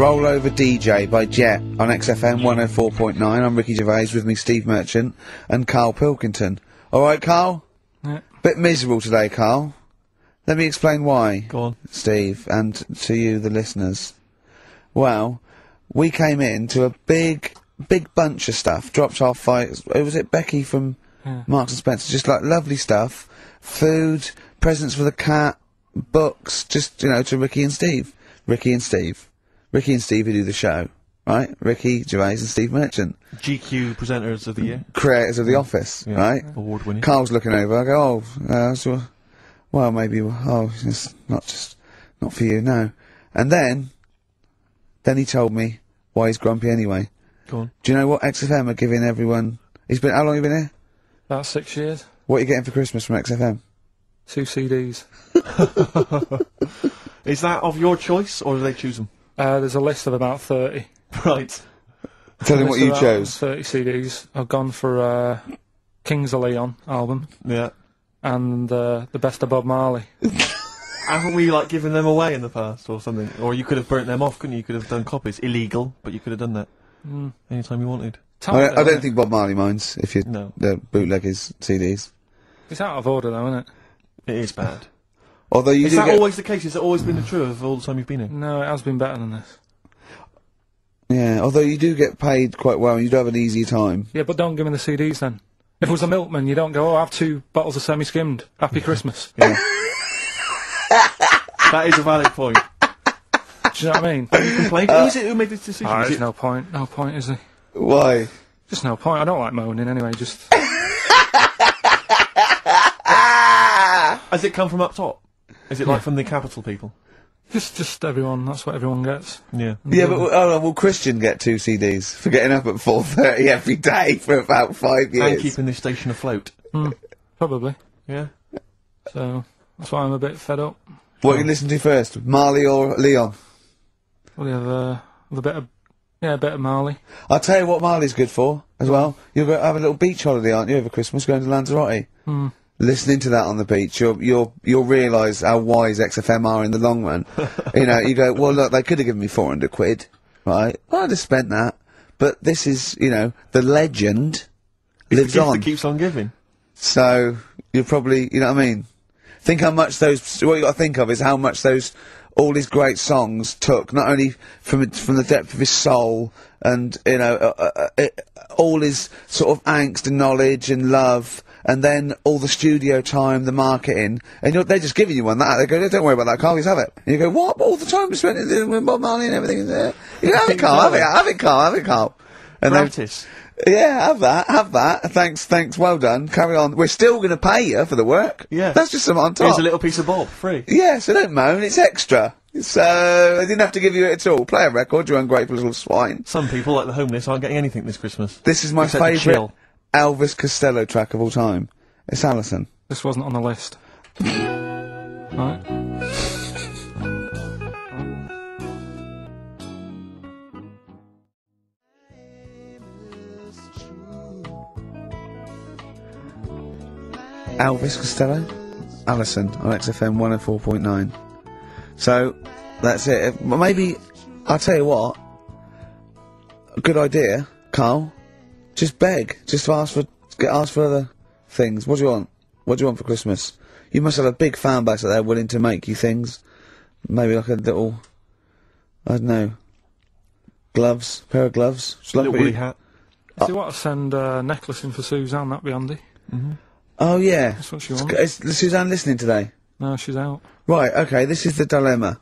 Roll Over DJ by Jet on XFM 104.9. I'm Ricky Gervais with me, Steve Merchant and Karl Pilkington. Alright, Karl? Yeah. Bit miserable today, Karl. Let me explain why. Go on. Steve, and to you, the listeners. Well, we came in to a big, big bunch of stuff. Dropped off by, was it Becky from Marks and Spencer? Just like lovely stuff. Food, presents for the cat, books, just, you know, to Ricky and Steve. Ricky and Steve. Ricky and Steve who do the show, right? Ricky Gervais and Steve Merchant. GQ presenters of the year. Creators of The Office, Yeah. right? Award winning. Karl's looking over. I go, oh, uh, so, well, maybe, oh, it's not just, not for you, no. And then, then he told me why he's grumpy anyway. Go on. Do you know what XFM are giving everyone? He's been, how long have you been here? About six years. What are you getting for Christmas from XFM? Two CDs. Is that of your choice, or do they choose them? Uh, there's a list of about 30. Right. Tell him what you about chose. 30 CDs. I've gone for uh, Kings of Leon album Yeah. and uh, the best of Bob Marley. Haven't we like given them away in the past or something? Or you could have burnt them off, couldn't you? You could have done copies. Illegal, but you could have done that Mm. anytime you wanted. Tight, I don't, I don't think Bob Marley minds if you No, the bootleg his CDs. It's out of order though, isn't it? it is bad. Although you is do that get, always the case? Has it always been the truth of all the time you've been here? No, it has been better than this. yeah, although you do get paid quite well and you do have an easy time. Yeah, but don't give me the CDs then. If it was a milkman, you don't go, oh, I have two bottles of semi-skimmed. Happy Christmas. Yeah. that is a valid point. Do you know what I mean? Complaint. Who is it who made this decision? Ah, Is there's no point. No point, is there? Why? Just no point. I don't like moaning anyway. Just! Has it come from up top? Is it like from the capital people? Just, just everyone. That's what everyone gets. Yeah. Yeah, but oh, will Christian get two CDs for getting up at four thirty every day for about five years? And keeping this station afloat. Probably. Yeah. So that's why I'm a bit fed up. What you listen to first, Marley or Leon? Well, you have, uh, a bit of, yeah, a bit of Marley. I'll tell you what Marley's good for as well. You'll go have a little beach holiday, aren't you, over Christmas, going to Lanzarote? Hmm. Listening to that on the beach, you'll you'll you'll realise how wise XFM are in the long run. you know, you go, well, look, they could have given me four hundred quid, right? Well, I'd have spent that, but this is, you know, the legend lives Gift on. that keeps on giving. So you'll probably, you know what I mean? Think how much those. What you got to think of is how much those all his great songs took, not only from from the depth of his soul and you know uh, uh, uh, all his sort of angst and knowledge and love. And then all the studio time, the marketing, and you're, they're just giving you one that. They go, don't worry about that, Karl, just have it. And you go, what? All the time we spent it with Bob Marley and everything. You go, have it, Karl, have it, have it, Karl, have it, Karl. And then, yeah, have that, have that. Thanks, thanks, well done. Carry on. We're still going to pay you for the work. Yeah. That's just something on top. Here's a little piece of Bob, free. Yeah, so don't moan, it's extra. So, I didn't have to give you it at all. Play a record, you ungrateful little swine. Some people, like the homeless, aren't getting anything this Christmas. This is my favourite. Elvis Costello track of all time. It's Alison. This wasn't on the list. right. Elvis Costello, Alison on XFM 104.9. So, that's it. Maybe, I'll tell you what, a good idea, Karl. Just beg. Just ask for, get ask for other things. What do you want? What do you want for Christmas? You must have a big fan base out there willing to make you things. Maybe like a little, I don't know, gloves, pair of gloves. Just like little what woolly hat. If you want to send a necklace in for Suzanne, that'd be handy. Mm-hmm. Oh yeah. That's what she Is, wants. is Suzanne listening today? No, she's out. Right, okay, this is the dilemma.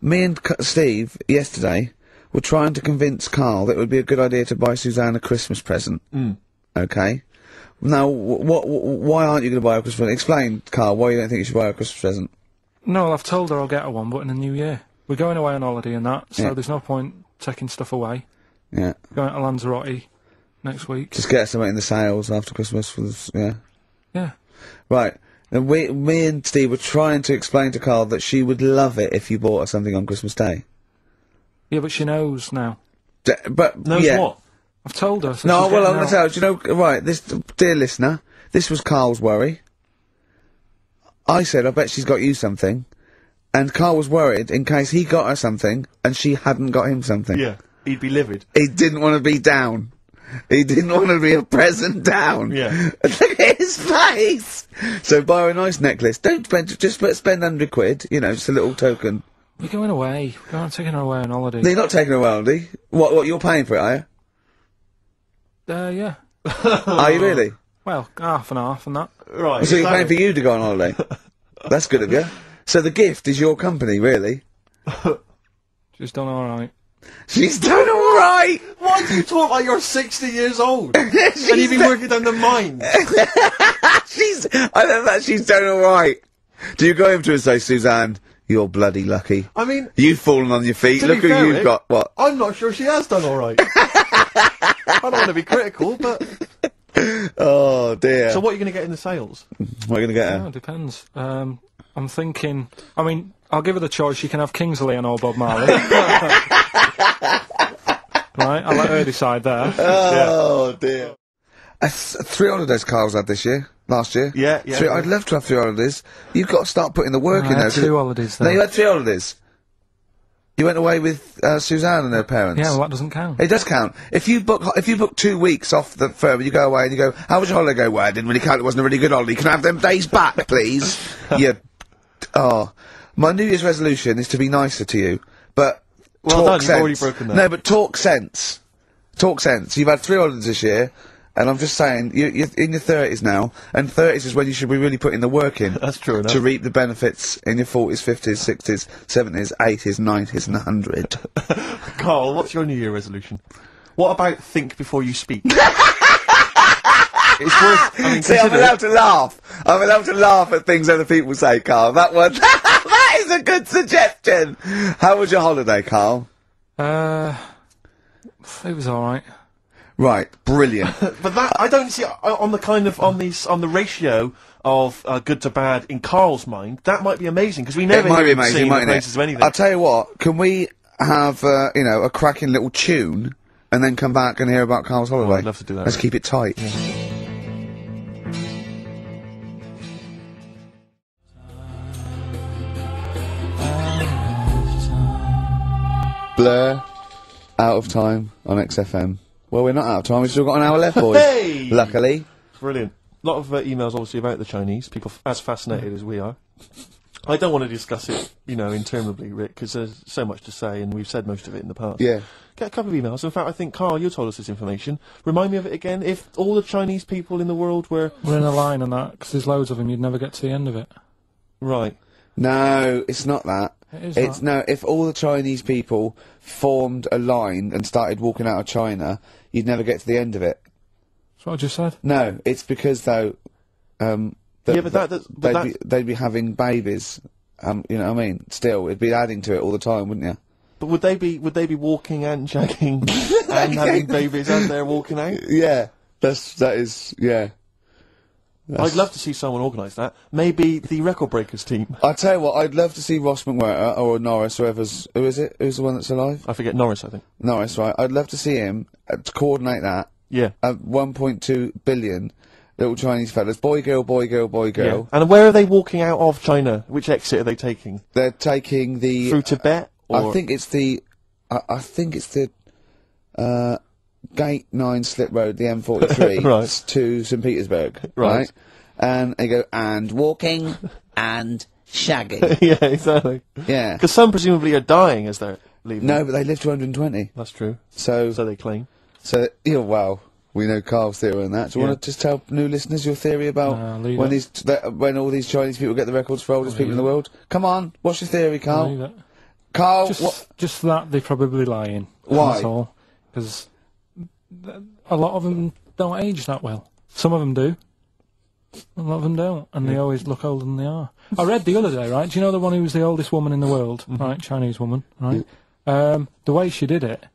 Me and C- Steve, yesterday, were trying to convince Karl that it would be a good idea to buy Suzanne a Christmas present. Mm. Okay? Now, what, wh- why aren't you going to buy her a Christmas present? Explain, Karl, why you don't think you should buy her a Christmas present. No, well, I've told her I'll get her one, but in the new year. We're going away on holiday and that, so Yeah. there's no point taking stuff away. Yeah. Going to Lanzarote next week. Just get something in the sales after Christmas. For yeah. Yeah. Right. And we, me and Steve were trying to explain to Karl that she would love it if you bought her something on Christmas Day. Yeah, but she knows now. D- but, Knows yeah. what? I've told her. So No, she's well, I'm gonna tell you, do you know, right, this, dear listener, this was Karl's worry. I said, I bet she's got you something. and Karl was worried in case he got her something and she hadn't got him something. Yeah, he'd be livid. He didn't want to be down. He didn't want to be a present down. Yeah. Look at his face. So buy her a nice necklace. Don't spend just spend hundred quid. You know, just a little token. We're going away. We're going taking her away on holiday. They're not taking her away, are they? What? What? You're paying for it, are you? Uh, yeah. Are you really? Well, half and half and that. Right. So you're paying for you to go on holiday? That's good of you. So the gift is your company, really. She's done all right. She's done all right. Why do you talk like you're 60 years old? and you've been working down the mines. She's. I love that she's done all right. Do you go over to her and say, Suzanne, you're bloody lucky. I mean, You've fallen on your feet. Look be who fair, you've Rick, got. What? I'm not sure she has done all right. I don't want to be critical, but Oh dear. so what are you going to get in the sales? what are you gonna get Oh, her? it depends. Um, I'm thinking. I mean, I'll give her the choice. She can have Kings of Leon or Bob Marley. right, I'll let her decide there. Oh dear. Uh, th- three holidays Karl's had this year. Last year. Yeah, yeah, Three, yeah. I'd love to have three holidays. You've got to start putting the work I in had there. 'cause- two holidays No, you had three holidays. You went away with uh, Suzanne and her parents. yeah, well, that doesn't count. It does count. If you book if you book two weeks off the firm and you go away and you go, how was your holiday? Go, well, I didn't really count. It wasn't a really good holiday. Can I have them days back, please? you. Oh, my New Year's resolution is to be nicer to you, but Well talk done, you've sense. already broken that. No, but talk sense. Talk sense. You've had three holidays this year. And I'm just saying, you, you're in your thirties now, and thirties is when you should be really putting the work in. That's true enough. To reap the benefits in your forties, fifties, sixties, seventies, eighties, nineties, and hundred. Karl, what's your New Year resolution? What about think before you speak? it's worth. I mean, See, I'm allowed to laugh. I'm allowed to laugh at things other people say, Karl. That one, that is a good suggestion. How was your holiday, Karl? Uh, it was all right. Right, brilliant. But that I don't see uh, on the kind of on these on the ratio of uh, good to bad in Karl's mind. That might be amazing because we never it might be amazing, mightn't it? of anything. I'll tell you what. Can we have, uh, you know, a cracking little tune, and then come back and hear about Karl's holiday? I'd love to do that, Let's Rick. keep it tight. Blur, out of time on XFM. Well, we're not out of time. We've still got an hour left, boys. Hey! Luckily. Brilliant. A lot of uh, emails, obviously, about the Chinese. People f- as fascinated as we are. I don't want to discuss it, you know, interminably, Rick, because there's so much to say, and we've said most of it in the past. Yeah. Get a couple of emails. In fact, I think Karl, you told us this information. Remind me of it again. If all the Chinese people in the world were We're in a line on that because there's loads of them. You'd never get to the end of it. right, No, it's not that. It is It's that. no. If all the Chinese people formed a line and started walking out of China, you'd never get to the end of it. That's what I just said. No, it's because though, um, Yeah, but that- that's- but they'd, that's- be, they'd be having babies. Um, you know what I mean? Still, it'd be adding to it all the time, wouldn't you? but would they be would they be walking and shagging and having babies as they're walking out? Yeah, that's that is yeah. I'd love to see someone organise that. Maybe the Record Breakers team. I tell you what, I'd love to see Ross McWhirter or Norris, whoever's who is it? Who's the one that's alive? I forget Norris, I think. Norris, right? I'd love to see him uh, to coordinate that. Yeah. uh, 1.2 billion little Chinese fellas. Boy, girl, boy, girl, boy, girl. And where are they walking out of China? Which exit are they taking? They're taking the. Through Tibet? Or I think it's the. I, I think it's the. Uh, Gate 9 Slip Road, the M43, Right. to St. Petersburg. Right. Right. And they go, and walking and shagging. yeah, exactly. yeah. Because some presumably are dying as they're leaving. No, but they live to 120. That's true. So, So they claim. so, yeah, well, we know Karl's theory on that. Do you Yeah. want to just tell new listeners your theory about No, when it. these, that, when all these Chinese people get the records for oldest people in the world? Come on, what's your theory, Karl? Karl, Just, just that they're probably lying. Why? Because a lot of them don't age that well. Some of them do. A lot of them don't, and they always look older than they are. I read the other day, right? Do you know the one who was the oldest woman in the world, Mm-hmm. right? Chinese woman, right? Um, the way she did it,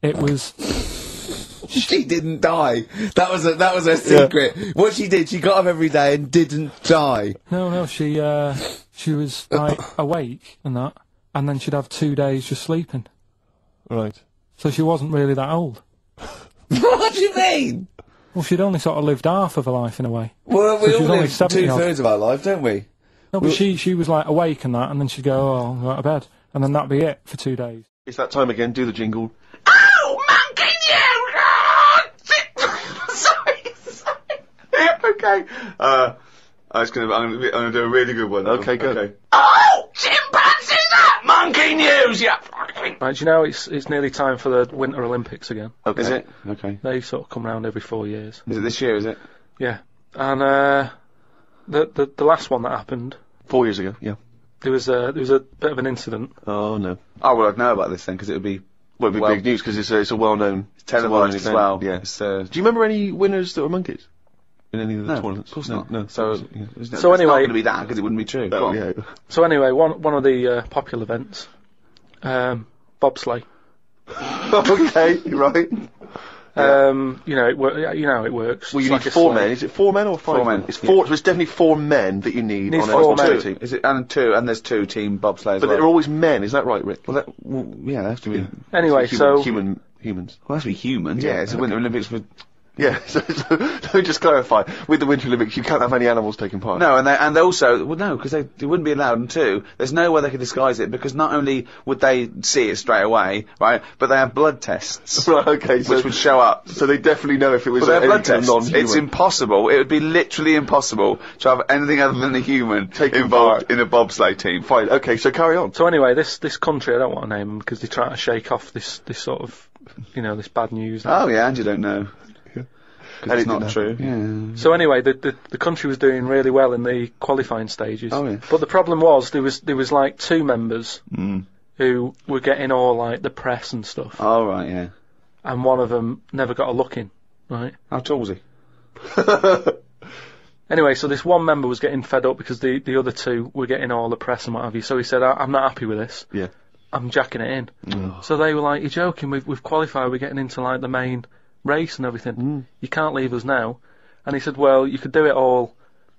it was She didn't die. That was a, that was her secret. What she did, she got up every day and didn't die. no, no. She uh, she was like awake and that, and then she'd have two days just sleeping. Right. So she wasn't really that old. what do you mean? Well, she'd only sort of lived half of her life in a way. Well, we So all only live 70 two odd. thirds of our life, don't we? No, but she she was like awake and that, and then she'd go, oh, I'll go to bed, and then that'd be it for two days. It's that time again. Do the jingle. Oh, monkey you! sorry, sorry. okay. Uh, I was gonna, I'm gonna, I'm gonna do a really good one. Okay, good. Oh, chimpanzee that! Monkey news, yeah. Right, do you know it's it's nearly time for the Winter Olympics again. Okay. Is it? Okay. They sort of come round every four years. Is it this year, is it? Yeah, and uh, the the the last one that happened, Four years ago. Yeah. there was a there was a bit of an incident. Oh no. Oh, well, I'd know about this then, because it would be Well, it'd be Well- big news because it's a, it's a well-known it's a well-known televised as event. well. Yeah. It's, uh, Do you remember any winners that were monkeys in any of the no, tournaments? of course no, not. No. So, yeah. it's, So it's not anyway- going to be that, because it wouldn't be true. Oh, yeah. So anyway, one one of the uh, popular events, um, bobsleigh. okay, right. Um, you know, it wor- you know how it works. Well, you It's need like four men. Is it four men or five Four men, It's yeah. four. So it's definitely four men that you need Needs on four a men. Two. team. Is it, and two, and there's two team bobsleighs. as But well. they're always men. Is that right, Rick? Well, that, well, yeah, they have to be. Well, Anyway, human, so human humans. it has to be humans. Yeah, Yeah, it's the okay. Winter Olympics for. Yeah. So, so, let me just clarify. With the Winter Olympics, you can't have any animals taking part. No, and they and also well, no, because they, they wouldn't be allowed. And two, there's no way they could disguise it because not only would they see it straight away, right, but they have blood tests Right. Okay. So, which would show up. so they definitely know if it was But they have blood kind tests. non-human. It's impossible. It would be literally impossible to have anything other than a human Taking involved part. in a bobsleigh team. Fine. Okay. So carry on. So anyway, this this country, I don't want to name them because they're trying to shake off this this sort of, you know, this bad news. Oh yeah, and you don't know. And it's not didn't true. Yeah. So anyway, the, the the country was doing really well in the qualifying stages. Oh, yeah. But the problem was there was there was like two members Mm. who were getting all like the press and stuff, All right. Yeah. and one of them never got a look in. Right. How tall was he? Anyway, so this one member was getting fed up because the the other two were getting all the press and what have you. So he said, I, "I'm not happy with this. Yeah. I'm jacking it in." Mm. So they were like, "You're joking? We've we've qualified. We're getting into like the main race and everything. Mm. You can't leave us now." And he said, "Well, you could do it all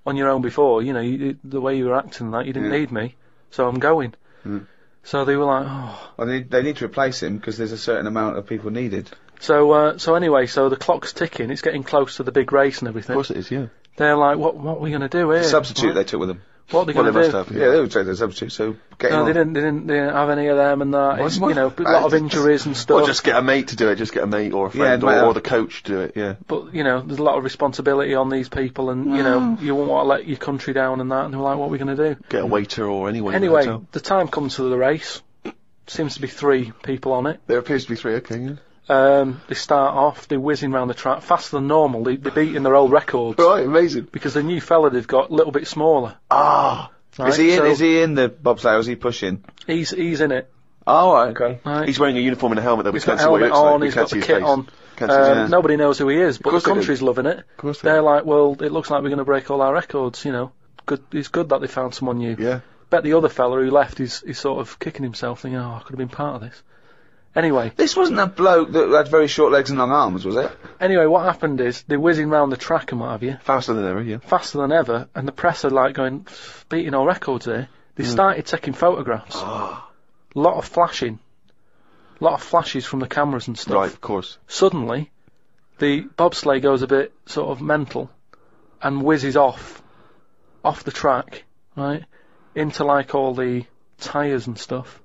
on your own before. You know, you, the way you were acting, that you didn't Yeah. need me, so I'm going." Mm. So they were like, "Oh." Well, they need, they need to replace him because there's a certain amount of people needed. So uh, so anyway, so the clock's ticking. It's getting close to the big race and everything. Of course it is. Yeah. They're like, "What what are we going to do here?" substitute Right? they took with them. What are they going to do? have. Yeah, they would take the substitute. So get No, they didn't. They didn't. They didn't have any of them and that. You know, a lot of injuries and stuff. Or just get a mate to do it. Just get a mate or a friend Yeah, or, or the coach to do it. Yeah. but you know, there's a lot of responsibility on these people, and you know, you won't want to let your country down and that. And they're like, "What are we going to do?" Get a waiter or the Anyway, the time comes to the race. Seems to be three people on it. there appears to be three. Okay. Yeah. Um, they start off, they're whizzing around the track faster than normal. They, they're beating their old records Right. Amazing. because the new fella they've got a little bit smaller. Ah, Right? is he in? So is he in the bobsleigh? or Is he pushing? He's he's in it. Oh, right, okay. Right? He's wearing a uniform and a helmet. That we He's can't got see what he helmet looks like. on. We He's can't got see the his kit face. on. Can't see his Um, nobody knows who he is, but the course they do. country's loving it. Of course they They're do. like, well, it looks like we're going to break all our records. You know, good. It's good that they found someone new. Yeah. Bet the other fella who left is is sort of kicking himself, thinking, oh, I could have been part of this. Anyway, This wasn't a bloke that had very short legs and long arms, was it? anyway, what happened is they're whizzing round the track and what have you, Faster than ever. Yeah. faster than ever, and the press are like going, beating all records here. They mm. started taking photographs. A lot of flashing. A lot of flashes from the cameras and stuff. Right. Of course. Suddenly, the bobsleigh goes a bit sort of mental and whizzes off, off the track, right, into like all the tyres and stuff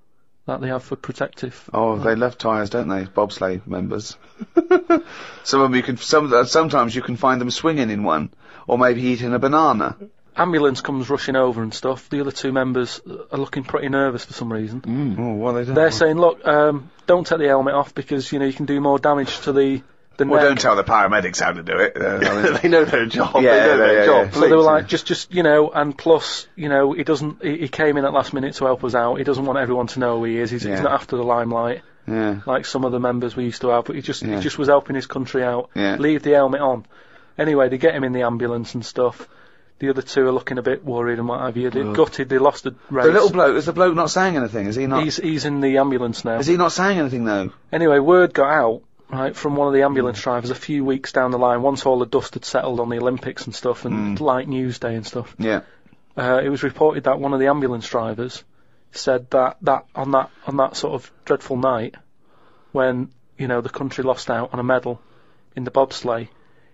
that they have for protective. Oh, they love tyres, don't they? Bobsleigh members. some of them you can. Some uh, sometimes you can find them swinging in one, or maybe eating a banana. Ambulance comes rushing over and stuff. The other two members are looking pretty nervous for some reason. Oh, what are they doing? They're saying, look, um, don't take the helmet off because, you know, you can do more damage to the, the well, don't tell the paramedics how to do it. Uh, I mean- they know their job. Yeah, they know their yeah, job. yeah. So they were like, just, just you know, and plus, you know, he doesn't. He, he came in at last minute to help us out. He doesn't want everyone to know who he is. He's, he's not after the limelight yeah, like some of the members we used to have. But he just, he just was helping his country out. Yeah. Leave the helmet on. Anyway, they get him in the ambulance and stuff. The other two are looking a bit worried and what have you. They're gutted. They lost the race. the little bloke. Is the bloke not saying anything? Is he not? he's he's in the ambulance now. Is he not saying anything though? Anyway, word got out, right, from one of the ambulance drivers a few weeks down the line, once all the dust had settled on the Olympics and stuff, and light news day and stuff. Yeah. Uh, it was reported that one of the ambulance drivers said that, that on that on that sort of dreadful night, when you know the country lost out on a medal in the bobsleigh,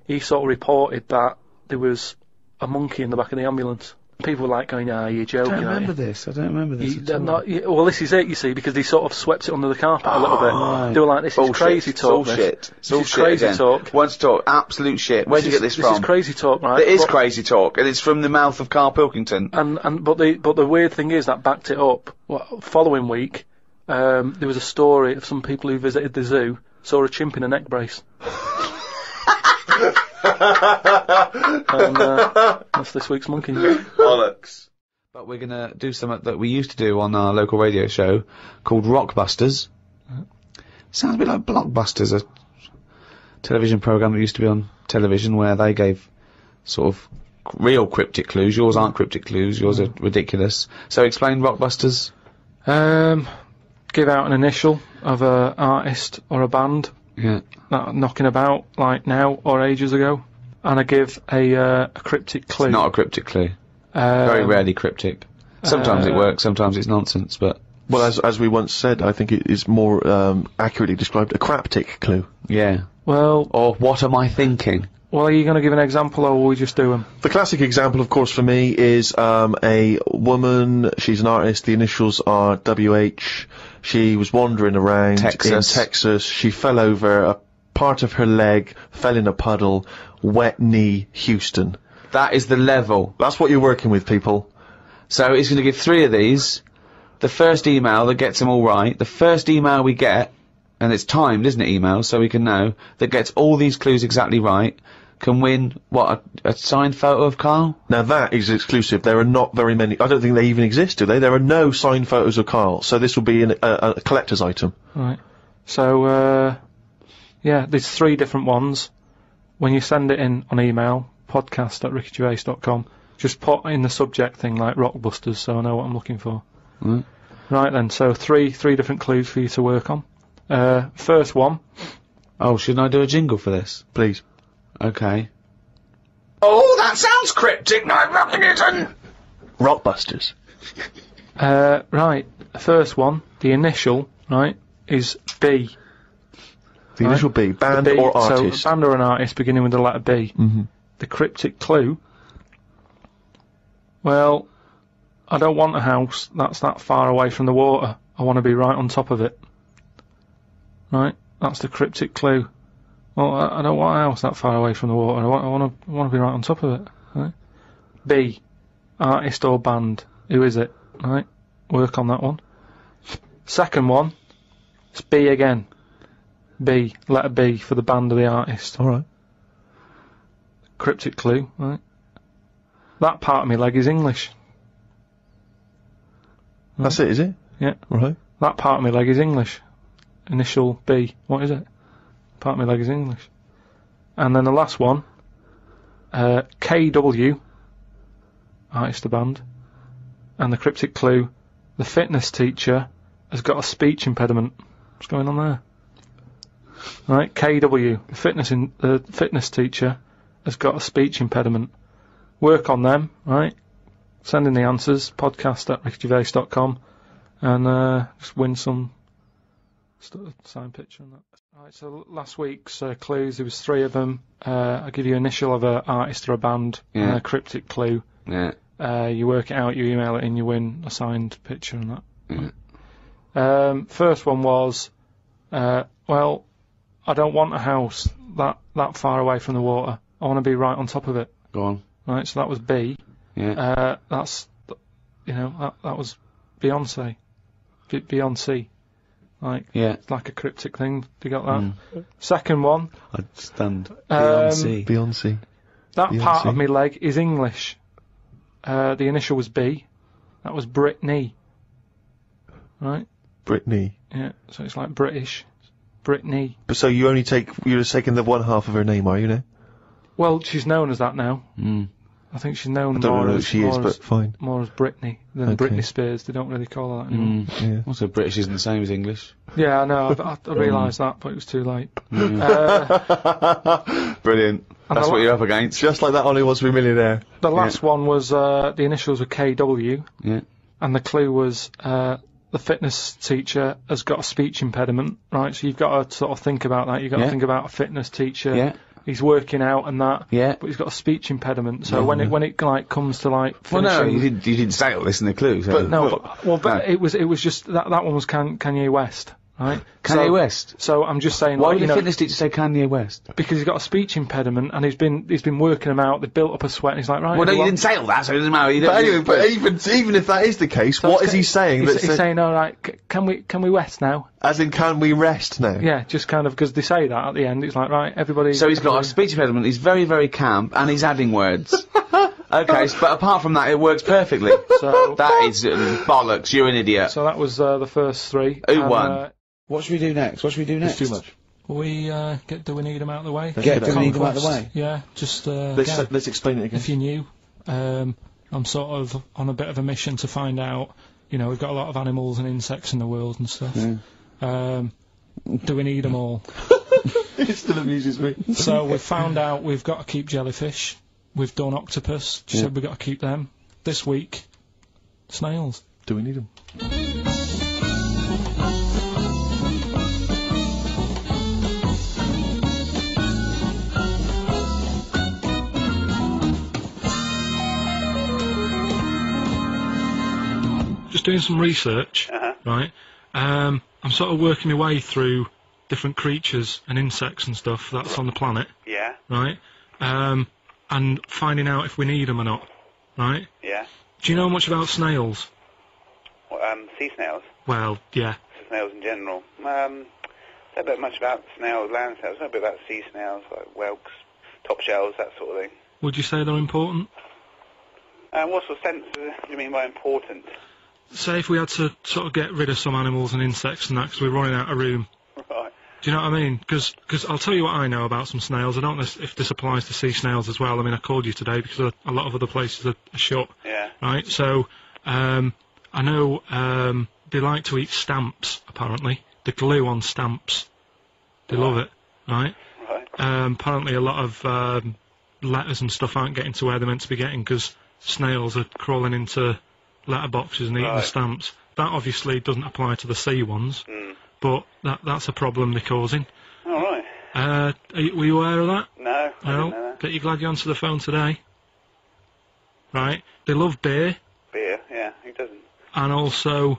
he sort of reported that there was a monkey in the back of the ambulance. People were like going, "Ah, you're joking." I joking." don't remember this. I don't remember this. You- at all. not- yeah, well, this is it, you see, because they sort of swept it under the carpet a little bit. right. They were like, "This is Bullshit. crazy It's talk." all this. shit. It's This all is shit crazy again. talk. What's talk? Absolute shit. Where'd you get is- this from? This is crazy talk, right? It is But- crazy talk, and it's from the mouth of Karl Pilkington. And and but the but the weird thing is that backed it up. Well, following week, um, there was a story of some people who visited the zoo saw a chimp in a neck brace. and uh, that's this week's monkey. news. Bollocks. But we're gonna do something that we used to do on our local radio show called Rockbusters. Sounds a bit like Blockbusters, a television program that used to be on television where they gave sort of real cryptic clues. Yours aren't cryptic clues. Yours are ridiculous. So explain Rockbusters. Um, give out an initial of a artist or a band Yeah. that knocking about like now or ages ago, and I give a, uh, a cryptic clue. Not a cryptic clue. um, Very rarely cryptic. Sometimes it uh, works. Sometimes it's nonsense. But Well, as as we once said, I think it is more um, accurately described a craptic clue. yeah. Well, Or what am I thinking? well, are you going to give an example, or will we just do them? The classic example, of course, for me is um, a woman. She's an artist. The initials are WH. She was wandering around Texas. in Texas. She fell over. A part of her leg fell in a puddle. Wet knee, Houston. That is the level. That's what you're working with, people. So it's going to give three of these. The first email that gets them all right, the first email we get, and it's timed, isn't it, email, so we can know, that gets all these clues exactly right, can win, what, a, a signed photo of Karl? Now that is exclusive. There are not very many. I don't think they even exist, do they? There are no signed photos of Karl. So this will be an, a, a collector's item. Right. So, uh, yeah, there's three different ones. When you send it in on email, podcast at rickygervais.com, just put in the subject thing like Rockbusters so I know what I'm looking for. Mm. Right then, so three three different clues for you to work on. Uh, first one, Oh, shouldn't I do a jingle for this? Please. Okay. Oh, that sounds cryptic, Night Rockington! Rockbusters. uh, right, first one, the initial, right, is B. The Right. initial B. Band B, or artist. So, band or an artist beginning with the letter B. Mhm. The cryptic clue. Well, I don't want a house that's that far away from the water. I want to be right on top of it. Right? That's the cryptic clue. Well, I, I don't want a house that far away from the water. I want, I want to, I want to be right on top of it. Right? B. Artist or band. Who is it? Right? Work on that one. Second one. It's B again. B. Letter B for the band or the artist. All right. Cryptic clue, right? That part of my leg is English. That's it, is it? Yeah. Right. That part of my leg is English. Initial B. What is it? Part of my leg is English. And then the last one, uh, KW, artist of band, and the cryptic clue, the fitness teacher has got a speech impediment. What's going on there? Right, KW, the fitness in, the fitness teacher has got a speech impediment. Work on them, right? Send in the answers, podcast at rickygervais.com and uh, just win some st- signed picture and that. Right, so last week's uh, clues, there was three of them. Uh, I give you initial of a artist or a band and a cryptic clue. Yeah. Uh, you work it out, you email it in, you win a signed picture and that. Mm. Um, first one was, uh, well, I don't want a house that that far away from the water. I want to be right on top of it. Go on. Right, so that was B. Yeah. Uh, that's, you know, that, that was Beyonce. Be- Beyonce. Like, yeah. it's like a cryptic thing. You got that? Mm. Second one, I stand. Um, Beyonce. Beyonce. that part Beyonce. of my leg is English. Uh, the initial was B. That was Britney. Right? Britney. Yeah, so it's like British. Britney. But so you only take you're just taking the one half of her name, are you? Now? Well, she's known as that now. Mm. I think she's known I don't more know who as, she is, more, as, but fine. more as Britney than Okay. Britney Spears. They don't really call her that anymore. Mm. Yeah. Also, British isn't the same as English. Yeah, I know. I, I, I realised that, but it was too late. Mm. Uh, Brilliant. And That's the what la- you're up against. Just like that Ollie wants to be a millionaire. the last one was uh, the initials were KW, Yeah. and the clue was uh, the fitness teacher has got a speech impediment, right? So you've got to sort of think about that. You've got Yeah. to think about a fitness teacher Yeah. He's working out and that. Yeah. But he's got a speech impediment, so when it when it like comes to like Well, no, you didn't, you didn't say all this in the clue. So. no, but, well, but No. it was it was just that that one was Kan- Kanye West, right? Kanye so, West. So I'm just saying, Why like, would you the know, fitness teacher say Kanye West? because he's got a speech impediment and he's been he's been working them out. They've built up a sweat. and He's like, right. Well, no, you didn't say all that, so it doesn't matter. You But anyway, but even even if that is the case, So what it's is he saying? He's, That's he's saying, all right, c- can we can we rest now? as in, can we rest now? Yeah, just kind of because they say that at the end. It's like, right, everybody. So he's got a speech impediment. He's very, very camp, and he's adding words. okay, but apart from that, it works perfectly. So that is uh, bollocks. You're an idiot. so that was uh, the first three. Who and, won? Uh, What should we do next? What should we do next? Too much. we uh, get do we need them out of the way? Get do we need them out of the way? Yeah, just uh, Let's again, let's explain it again. if you're new, um, I'm sort of on a bit of a mission to find out. You know, we've got a lot of animals and insects in the world and stuff. Um, do we need them all? it still amuses me. So we've found out we've got to keep jellyfish. We've done octopus. She said we've got to keep them. This week, snails. Do we need him? Just doing some research, Uh-huh. right? Um, I'm sort of working my way through different creatures and insects and stuff that's on the planet, Yeah, right? Um, and finding out if we need them or not, right? yeah. Do you know much about snails? Well, um, sea snails, Well, yeah. snails in general. Um, don't know much about snails, land snails. Know a bit about sea snails, like whelks, top shells, that sort of thing. Would you say they're important? Um, what sort of sense do you mean by important? Say if we had to sort of get rid of some animals and insects and that because we're running out of room. Right. Do you know what I mean? Because I'll tell you what I know about some snails. I don't know if this applies to sea snails as well. I mean, I called you today because a, lot of other places are, shut, Yeah. right? So um, I know um, they like to eat stamps. Apparently, the glue on stamps. They love it, right? Right. Um, apparently, a lot of um, letters and stuff aren't getting to where they're meant to be getting because snails are crawling into letterboxes and eating the Right. stamps. That obviously doesn't apply to the sea ones, Mm. but that that's a problem they're causing. All right. Uh, are you, were you aware of that? No, No. that. Bet you're glad you answered the phone today. Right. They love beer, Beer, yeah, who doesn't? and also,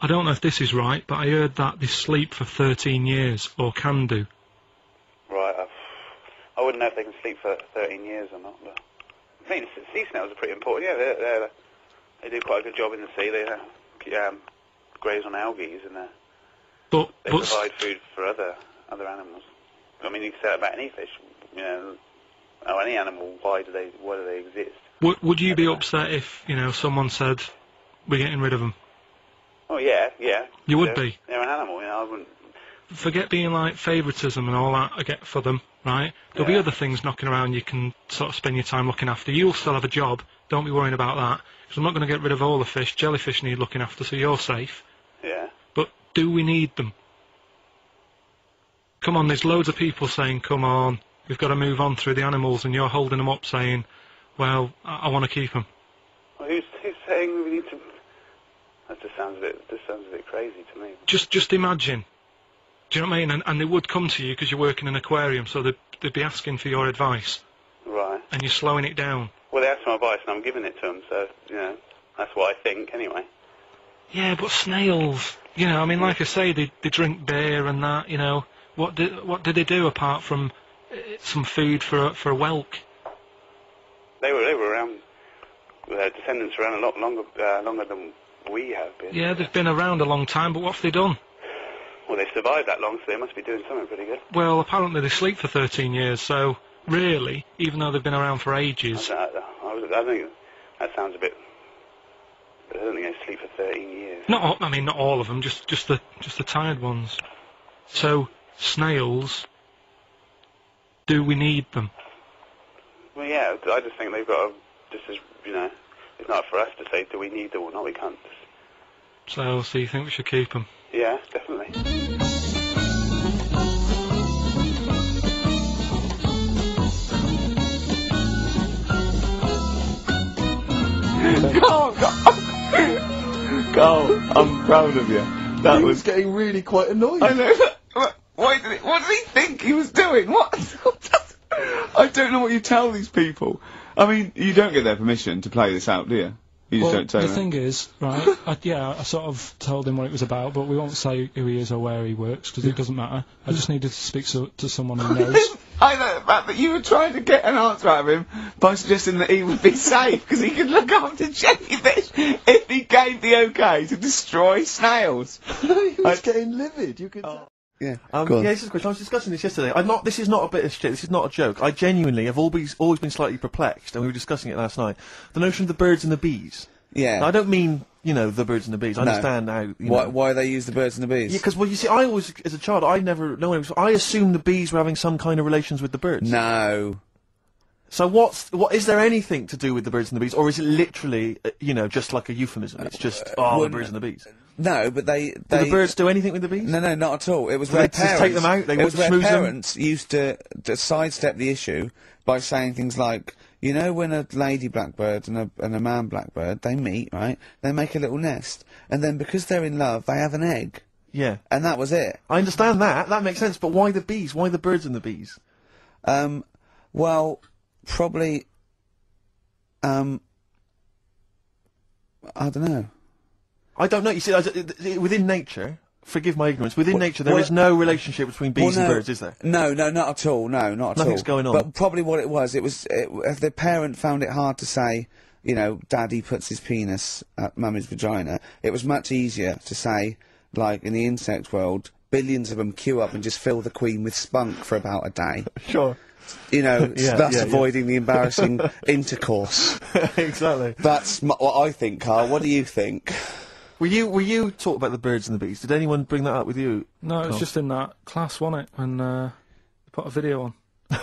I don't know if this is right, but I heard that they sleep for 13 years, or can do. Right. I've, I wouldn't know if they can sleep for 13 years or not. But I mean, sea snails are pretty important. Yeah, they're, they're, they do quite a good job in the sea. They um, graze on algae and uh, But they but provide food for other other animals. I mean, you can say that about any fish. You know, or any animal. Why do they why do they exist? would would you be upset if you know someone said we're getting rid of them? Oh yeah, yeah. You would They're- be. They're an animal. You know, I wouldn't. Forget being like favouritism and all that I get for them, right? There'll be other things knocking around you can sort of spend your time looking after. You'll still have a job. Don't be worrying about that. Because I'm not going to get rid of all the fish. Jellyfish need looking after, so you're safe. Yeah. But do we need them? Come on, there's loads of people saying, come on, we've got to move on through the animals, and you're holding them up saying, well, I, I want to keep them. Well, who's who's saying we need to? That just sounds a bit. This sounds a bit crazy to me. Just, just imagine. Do you know what I mean? And, and they would come to you because you work in an aquarium, so they'd, they'd be asking for your advice. And you're slowing it down. Well, they asked my advice, and I'm giving it to them. So you know, that's what I think anyway. Yeah, but snails, you know, I mean, like I say, they, they drink beer and that, you know. What do, what do they do apart from uh, some food for a, for a whelk? They were they were around. Their descendants around a lot longer uh, longer than we have been. Yeah, they've been around a long time, but what have they done? Well, they survived that long, so they must be doing something pretty good. Well, apparently they sleep for 13 years, so really, even though they've been around for ages, don't- I, I think that sounds a bit. I don't think they sleep for 13 years. not all, I mean not all of them, just just the just the tired ones. So snails, do we need them? Well, yeah, I just think they've got to. Just as you know, it's not for us to say do we need them or not. We can't. So, so you think we should keep them? yeah, definitely. Karl, Karl, I'm proud of you. That He was. was getting really quite annoyed. I know. What, why did he, what did he think he was doing? What? I don't know what you tell these people. I mean, you don't get their permission to play this out, do you? You just Well, don't tell the them. thing is, right? I, yeah, I sort of told him what it was about, but we won't say who he is or where he works because it doesn't matter. I just needed to speak so, to someone who knows. I know the fact that you were trying to get an answer out of him by suggesting that he would be safe because he could look after jellyfish if he gave the okay to destroy snails. he was getting livid. You could. Oh. Yeah. Um, yeah, this is a question. I was discussing this yesterday. I'm not. This is not a bit of shit. This is not a joke. I genuinely have always always been slightly perplexed, and we were discussing it last night. The notion of the birds and the bees. Yeah. Now, I don't mean you know the birds and the bees. I No. understand how. You why, know, why they use the birds and the bees? Yeah, because well, you see, I always, as a child, I never, no one, I assumed the bees were having some kind of relations with the birds. no. So what's, what, is there anything to do with the birds and the bees, or is it literally, uh, you know, just like a euphemism? It's just, oh, the birds and the bees. No, but they. Do the birds do anything with the bees? No, no, not at all. It was Do where they just take parents. them out? They it was where schmooze them? used to, to sidestep the issue by saying things like, you know, when a lady blackbird and a and a man blackbird they meet, right? They make a little nest, and then because they're in love, they have an egg, Yeah. and that was it. I understand that, that makes sense, but why the bees? Why the birds and the bees? Um, well, probably. Um, I don't know. I don't know, you see, I- within nature, forgive my ignorance, within Well- nature there well- is no relationship between bees Well, and no, birds, is there? No, no, not at all. No, not at Nothing's all. going on. But probably what it was, it was it, if the parent found it hard to say, you know, Daddy puts his penis at Mummy's vagina. It was much easier to say, like in the insect world, billions of them queue up and just fill the queen with spunk for about a day. Sure. You know, Yeah, thus yeah, yeah. avoiding the embarrassing intercourse. exactly. That's m- what I think, Karl. What do you think? Were you, were you taught about the birds and the bees? Did anyone bring that up with you? No, it was Cool. just in that class, wasn't it? When uh, they put a video on.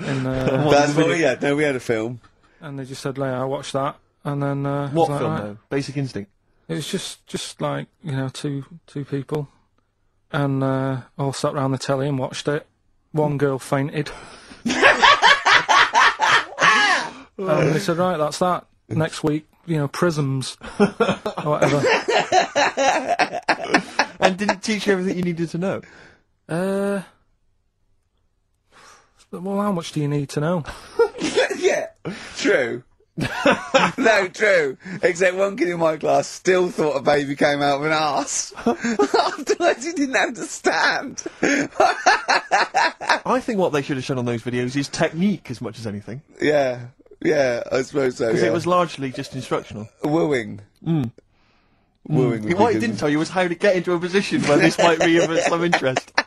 and, uh, That's what we had. No, we had a film. and they just said, "Leah, I watched that." And then uh, I was What like, film "Right." though? Basic Instinct. It was just, just like you know, two two people, and uh, all sat round the telly and watched it. One girl fainted. and they said, "Right, that's that." Next week, you know, prisms or whatever. And did it teach you everything you needed to know? Uh, well, how much do you need to know? yeah, true. no, true. Except one kid in my class still thought a baby came out of an arse. Afterwards, he didn't understand. I think what they should have shown on those videos is technique as much as anything. yeah, yeah, I suppose so. Because Yeah. it was largely just instructional. wooing. Hmm. Wooing. would What be it didn't tell you was how to get into a position where this might be of some interest.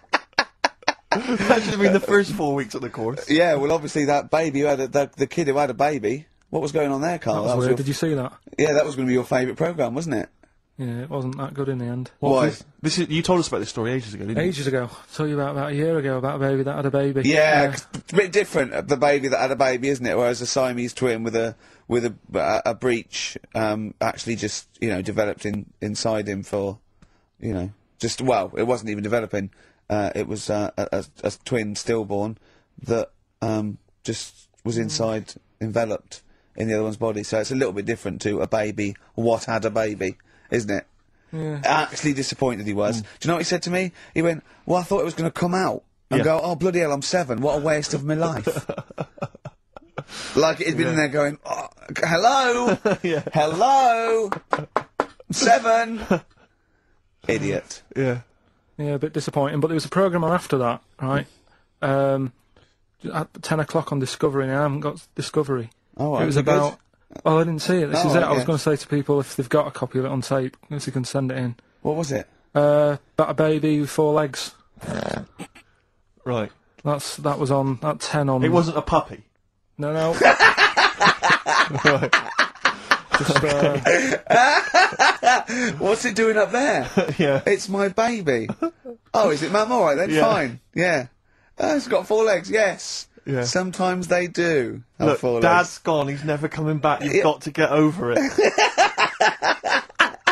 that should have been the first four weeks of the course. Yeah, well, obviously that baby who had a, the, the kid who had a baby. What was going on there, Karl? That was your- weird. Did you see that? yeah, that was going to be your favourite program, wasn't it? Yeah, it wasn't that good in the end. Why? This, this is, you told us about this story ages ago, didn't you? Ages ago, I told you about about a year ago about a baby that had a baby. Yeah, it's a bit different. The baby that had a baby, isn't it? Whereas a Siamese twin with a with a a, a breach um, actually just you know developed in inside him for you know just well, it wasn't even developing. Uh, it was uh, a, a, a twin stillborn that um, just was inside enveloped in the other one's body. So it's a little bit different to a baby. What had a baby, isn't it? Yeah. Actually disappointed he was. Do you know what he said to me? He went, "Well, I thought it was going to come out." And Yeah. go, oh bloody hell, I'm seven. What a waste of my life. like he'd been in there going, oh, hello, hello, seven. Idiot. Yeah. Yeah, a bit disappointing. But there was a program on after that, right? Um, at ten o'clock on Discovery, and I haven't got Discovery. Oh, it was about. Oh, I didn't see it. This Oh, is it. right, I was yeah. going to say to people if they've got a copy of it on tape, if they can send it in. What was it? Uh, about a baby with four legs. Right. That's that was on that ten on. It wasn't a puppy. No, no. right. just, uh, What's it doing up there? yeah. it's my baby. Oh, is it, Mum? All right then, Yeah. fine. Yeah. Oh, it's got four legs. Yes. Yeah. Sometimes they do. have Look, four Dad's legs. gone. He's never coming back. You've got to get over it.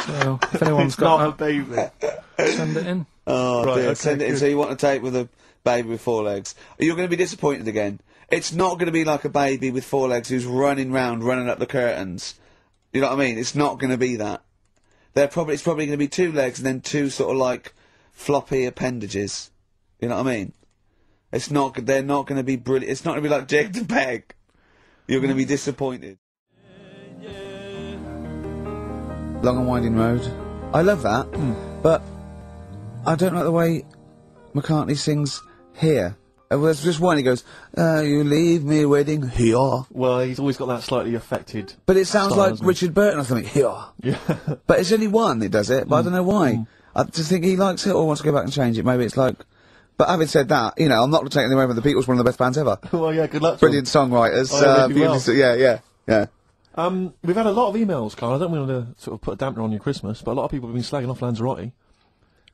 so if anyone's it's not a got baby. that, send it in. Oh, Right, dear. okay, Send it in. good. So you want to tape with a baby with four legs? You're going to be disappointed again. It's not going to be like a baby with four legs who's running round, running up the curtains. You know what I mean? It's not going to be that. They're probably it's probably going to be two legs and then two sort of like floppy appendages. You know what I mean? It's not. They're not going to be brilliant. It's not going to be like Jake the Peg. You're going to be disappointed. Long and winding road. I love that, but I don't like the way McCartney sings here. Uh, There's just one. He goes, uh, "You leave me waiting here," Well, he's always got that slightly affected. but it sounds Style, like? Richard Burton or something. Here, Yeah. but it's only one that does it. But I don't know why. Mm. I just think he likes it or wants to go back and change it. Maybe it's like. But having said that, you know, I'm not taking away from the Beatles, one of the best bands ever. well, yeah. Good luck. to Brilliant songwriters. Oh, uh, well. yeah, yeah, yeah. Um, we've had a lot of emails, Karl. I don't want to sort of put a dampener on your Christmas, but a lot of people have been slagging off Lanzarote.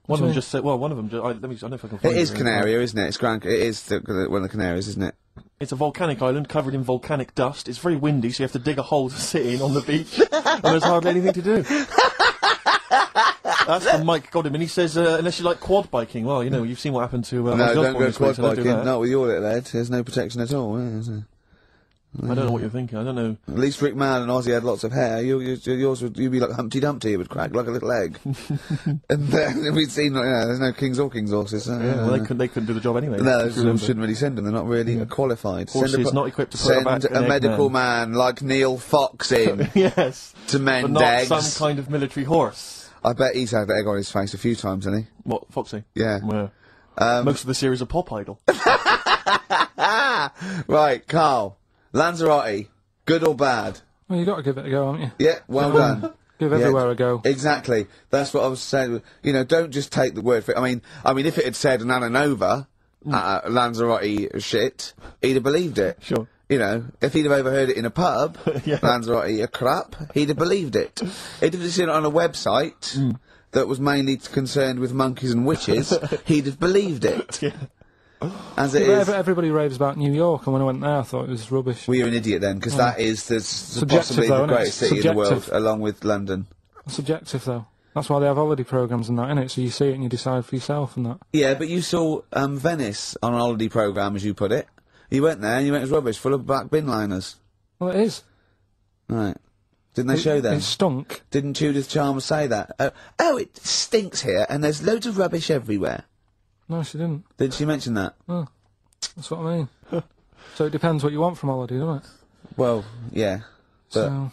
One of them mean? just said, well, one of them. Just, I, let me. I don't know if I can. It Find is here. Canaria, isn't it? It's Gran. It is the, the, one of the Canaries, isn't it? It's a volcanic island covered in volcanic dust. It's very windy, so you have to dig a hole to sit in on the beach, and there's hardly anything to do. That's from Mike and he says, uh, unless you like quad biking, well, you know, you've seen what happened to uh, no, don't go this week, quad so don't do biking. Not with your little head. There's no protection at all. yeah? I don't know what you're thinking. I don't know. At least Rick Mann and Ozzy had lots of hair. You, you, yours would you'd be like Humpty Dumpty. It would crack like a little egg. and then we'd seen, like, yeah, there's no kings or kings horses. Uh, Yeah, well, they couldn't. They couldn't do the job anyway. No, so shouldn't really send them. They're not really qualified. Horses send a, not equipped to send back a medical man. man like Neil Fox in yes, to mend but not eggs. some kind of military horse. I bet he's had the egg on his face a few times, hasn't he? What, Foxy? he? Yeah. Yeah. Um, Most of the series are Pop Idol. right, Karl. Lanzarote. Good or bad? Well, you got to give it a go, haven't you? Yeah, well done. Give Yeah, everywhere a go. Exactly. That's what I was saying. You know, don't just take the word for it. I mean, I mean, if it had said an Ananova, uh, Lanzarote shit, he'd have believed it. Sure. You know, if he'd have overheard it in a pub, Yeah. Lanzarote a crap, he'd have believed it. If he'd have seen it on a website that was mainly concerned with monkeys and witches, he'd have believed it. Yeah. As it Yeah, is. everybody raves about New York, and when I went there, I thought it was rubbish. Well, you're an idiot then, because that is the. Possibly though, the greatest city in the world, along with London. Subjective though. That's why they have holiday programs and that in it, so you see it and you decide for yourself and that. Yeah, but you saw um, Venice on a holiday programme, as you put it. You went there and you went, it was rubbish, full of black bin liners. Well, it is. Right. Didn't they show that? it stunk. Didn't Judith Chalmers say that? Oh, oh, it stinks here and there's loads of rubbish everywhere. No, she didn't. Did she mention that? That's what I mean. so it depends what you want from holiday, doesn't it? Well, yeah. But so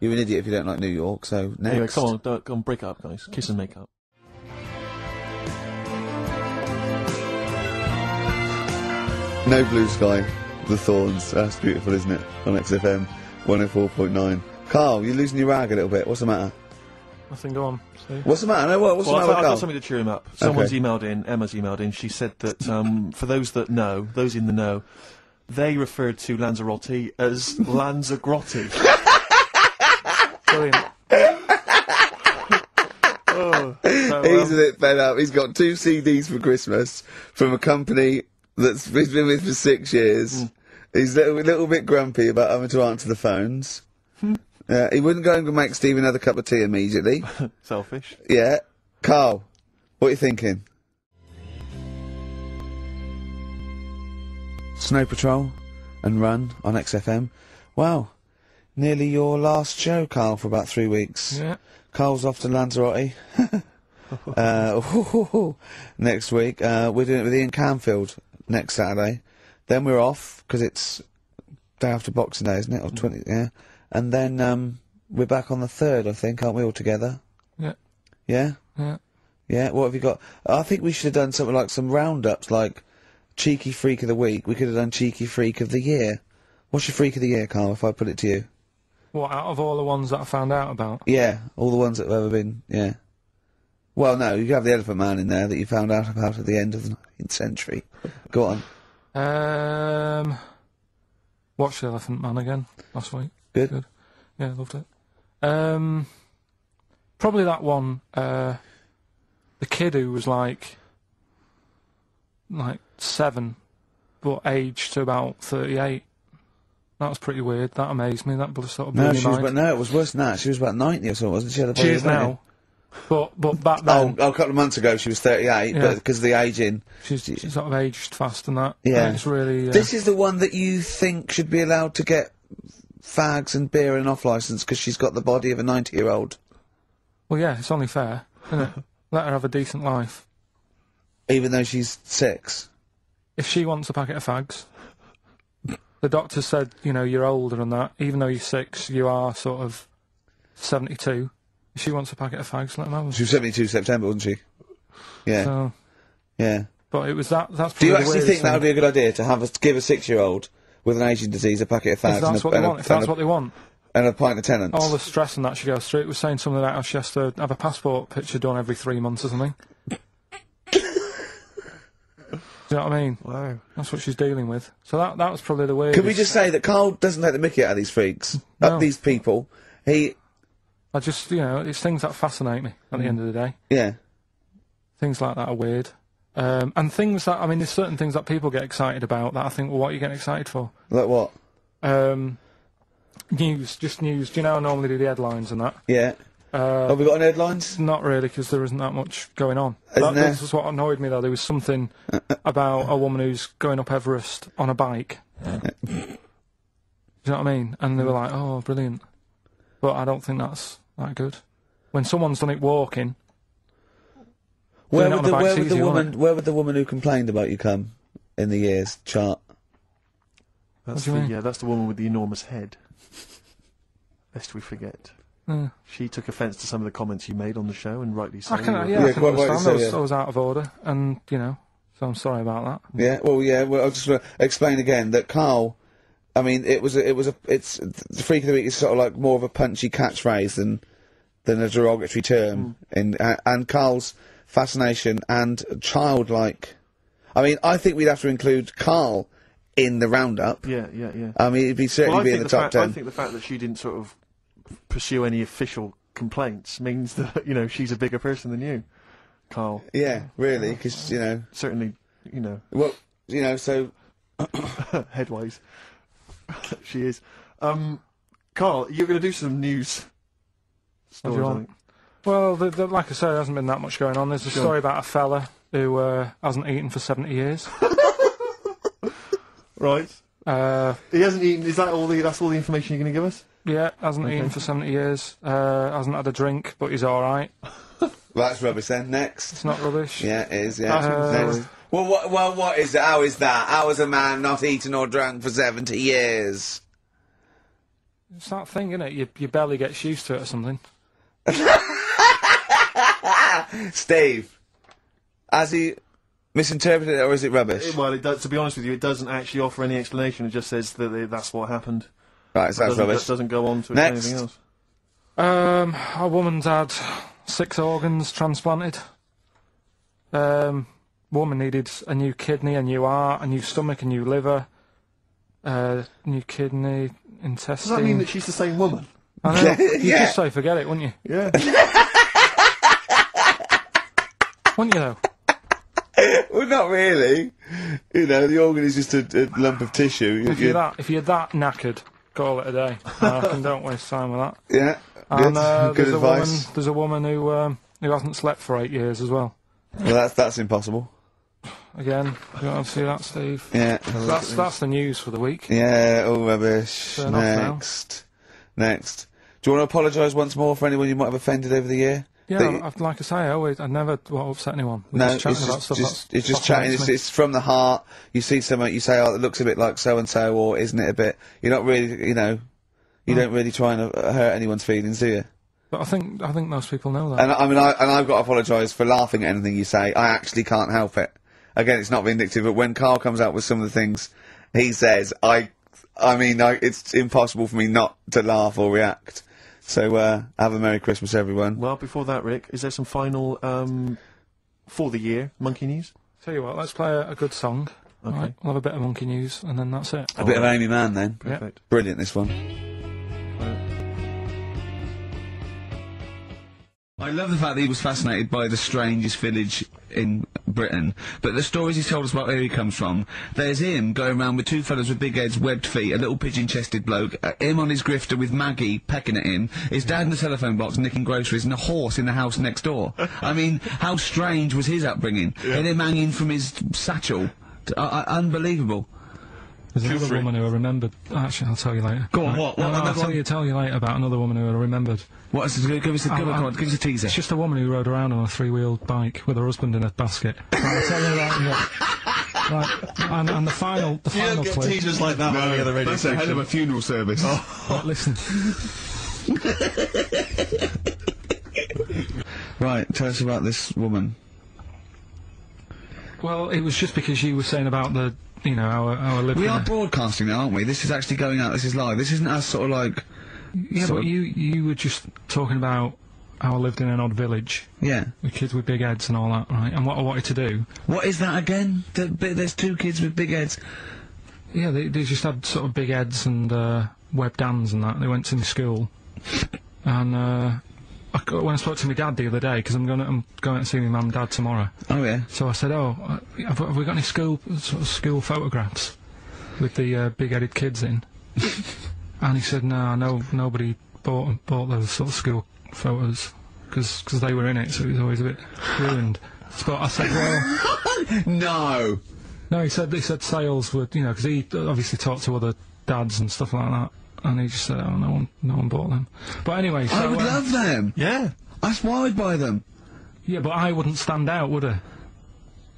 you're an idiot if you don't like New York, so next. Anyway, come on, don't, come on, break up, guys. Kiss and make up. No Blue Sky, The Thorns. That's beautiful, isn't it? On XFM 104.9. Karl, you're losing your rag a little bit. What's the matter? nothing. Go on. See. What's the matter? No, what, what's Well, the I've, matter, I've got something to cheer him up. Someone's Okay. emailed in, Emma's emailed in, she said that um, for those that know, those in the know, they referred to Lanzarote as Lanzagrotte. Brilliant. oh, so, He's a um, bit fed up. He's got two CDs for Christmas from a company that's he's been with for six years. He's a little, little bit grumpy about having to answer the phones. Uh, he wouldn't go and make Steve another cup of tea immediately. selfish. yeah. Karl, what are you thinking? Snow Patrol and Run on XFM. Wow. Nearly your last show, Karl, for about three weeks. Yeah. Karl's off to Lanzarote. uh, next week. Uh, we're doing it with Ian Canfield next Saturday. Then we're off because it's day after Boxing Day, isn't it? Or twenty, yeah. And then um, we're back on the third, I think, aren't we all together? Yeah. Yeah, Yeah. yeah. What have you got? I think we should have done something like some roundups, like cheeky freak of the week. We could have done cheeky freak of the year. What's your freak of the year, Karl? If I put it to you, What out of all the ones that I found out about? yeah, all the ones that have ever been, yeah. Well, no, you have the Elephant Man in there that you found out about at the end of the 19th century. Go on. Um, watched the Elephant Man again last week. Good. Good. Yeah, loved it. Um, probably that one. Uh, the kid who was like, like seven, but aged to about thirty-eight. That was pretty weird. That amazed me. That sort of blew No, she was, but no, it was worse than that. She was about 90 or so, wasn't she? She had a body is now, but but back Oh, then oh, a couple of months ago she was 38, Yeah. but because of the aging. she's, she's sort of aged fast and that. Yeah. And it's really. Uh, This is the one that you think should be allowed to get fags and beer and off license because she's got the body of a 90 year old. well, yeah, it's only fair? Let her have a decent life. Even though she's six. if she wants a packet of fags, the doctor said, you know, you're older than that. Even though you're six, you are sort of 72. If she wants a packet of fags, let them have them. She was 72 September, wasn't she? Yeah, So, yeah. but it was that. That's Do you actually think that would be a good idea to have a, give a six-year-old with an aging disease a packet of fags If and, that's a, what they and, a, want. If and, that's a, what they want. and a pint of Tennent's? All the stress and that she goes through. It was saying something about how she has to have a passport picture done every three months or something. Do you know what I mean? Wow. That's what she's dealing with. So that that was probably the weirdest. Can we just say that Karl doesn't take the mickey out of these freaks, No. of these people? He, I just, you know, it's things that fascinate me at the end of the day. yeah. Things like that are weird. Um, and things that, I mean, there's certain things that people get excited about that I think, well, what are you getting excited for? Like what? Um, news, just news. Do you know I normally do the headlines and that? Yeah. Uh, Have we got any headlines? Not really, because there isn't that much going on. Isn't That, there? this is what annoyed me, though. There was something about a woman who's going up Everest on a bike. Do you know what I mean? And they were like, "Oh, brilliant," but I don't think that's that good. When someone's done it walking, Where would, on the, where would the easy, won't woman? Where would the woman who complained about you come in the years chart? That's do you the, mean? yeah, that's the woman with the enormous head. Lest we forget. uh, She took offence to some of the comments you made on the show, and rightly so. I can, yeah, Yeah, I can quite rightly understand. so, I, was, yeah. I was out of order, and you know, so I'm sorry about that. Yeah. Well, yeah. Well, I'll just uh, explain again that Karl. I mean, it was a, it was a it's the freak of the week is sort of like more of a punchy catchphrase than than a derogatory term. In uh, and Karl's fascination and childlike. I mean, I think we'd have to include Karl in the roundup. Yeah, yeah, yeah. I mean, he'd be certainly Well, be in think the, top fact, ten. I think the fact that she didn't sort of pursue any official complaints means that you know she's a bigger person than you, Karl. Yeah, really, because you know, Certainly, you know, well, you know, so headwise, she is. Um, Karl, you're going to do some news stories. you I think. Well, the, the, like I said, there hasn't been that much going on. There's a Sure. story about a fella who uh, hasn't eaten for 70 years. Right. Uh, He hasn't eaten. Is that all the? That's all the information you're going to give us? yeah, hasn't Okay. eaten for 70 years. Uh, hasn't had a drink, but he's all right. that's rubbish. Then next, It's not rubbish. yeah, it is. Yeah, Uh, next. Well, what? Well, what is it? How is that? How is a man not eaten or drunk for seventy years? It's that thing, isn't it? You, your belly gets used to it or something. Steve, has he misinterpreted it or is it rubbish? Well, it does, to be honest with you, it doesn't actually offer any explanation. It just says that it, that's what happened. Right, so that's doesn't, rubbish. doesn't go on to Next. anything else. Um, a woman's had six organs transplanted. Um, woman needed a new kidney, a new heart, a new stomach, a new liver, uh, new kidney, intestine. Does that mean that she's the same woman? I know. You'd Yeah. just say forget it, wouldn't you? Yeah. Wouldn't you though? well, not really. You know, the organ is just a, a lump of tissue. If you're that, if you're that knackered, call it a day. I reckon don't waste time with that. yeah, good, And uh, good there's advice. a woman, there's a woman who um, who hasn't slept for eight years as well. Well, that's that's impossible. Again, you want to see that, Steve? Yeah, That's that's the news for the week. yeah, all rubbish. Turn. Next, next. Do you want to apologise once more for anyone you might have offended over the year? Yeah, That- I'd like I say, I always, I never want to upset anyone. We're No, just it's just, just- it's just chatting. It's, it's from the heart. You see something, you say, "Oh, it looks a bit like so and so," or "Isn't it a bit?" You're not really, you know, you Hmm. don't really try and uh, hurt anyone's feelings, do you? But I think I think most people know that. And I mean, I and I've got to apologise for laughing at anything you say. I actually can't help it. Again, it's not vindictive, but when Karl comes out with some of the things he says, I, I mean, I, it's impossible for me not to laugh or react. So, uh, have a Merry Christmas, everyone. Well, before that, Rick, is there some final um, for the year monkey news? Tell you what, let's play a, a good song. Okay. Right, we'll have a bit of monkey news, and then that's it. A bit of Aimee Mann, then. Yeah. Perfect. Brilliant, this one. I love the fact that he was fascinated by the strangest village in Britain, but the stories he told us about where he comes from, there's him going around with two fellas with big heads, webbed feet, a little pigeon-chested bloke, uh, him on his grifter with Maggie pecking at him, his dad in the telephone box nicking groceries, and a horse in the house next door. I mean, how strange was his upbringing? And him hanging from his satchel. Uh, uh, unbelievable. There's another free. woman who I remembered. Actually, I'll tell you later. Go on, what? No, What? no, No, I'll go tell on. you, tell you later about another woman who I remembered. What is it? Give us a, give, I'll- us- give us a teaser. It's just a woman who rode around on a three-wheeled bike with her husband in a basket. Right, I'll tell you that. in a- right, and, and the final, the You final don't get clip. teasers like that on any other radio That's a hell of a funeral service. Right, listen. Right, tell us about this woman. Well, it was just because you were saying about the, you know, our our living. We are broadcasting now, aren't we? This is actually going out. This is live. This isn't us sort of like. yeah, but you you were just talking about how I lived in an odd village Yeah. with kids with big heads and all that, right? And what I wanted to do, What is that again? The, there's two kids with big heads. yeah, they, they just had sort of big heads and uh, webbed hands and that. They went to school, and uh, I, got- when I spoke to my dad the other day, because I'm going to I'm going to see my mum and dad tomorrow. Oh yeah. So I said, "Oh, uh, have, have we got any school sort of school photographs with the uh, big-headed kids in?" and he said, "No, no, nobody bought bought those sort of school photos because they were in it, so it was always a bit ruined." But I said, "Well, No. no." He said he said sales were, you know, because he obviously talked to other dads and stuff like that, and he just said, "Oh, no one, no one bought them." But anyway, so I would uh, love them. Yeah. That's why I'd buy them. yeah, but I wouldn't stand out, would I?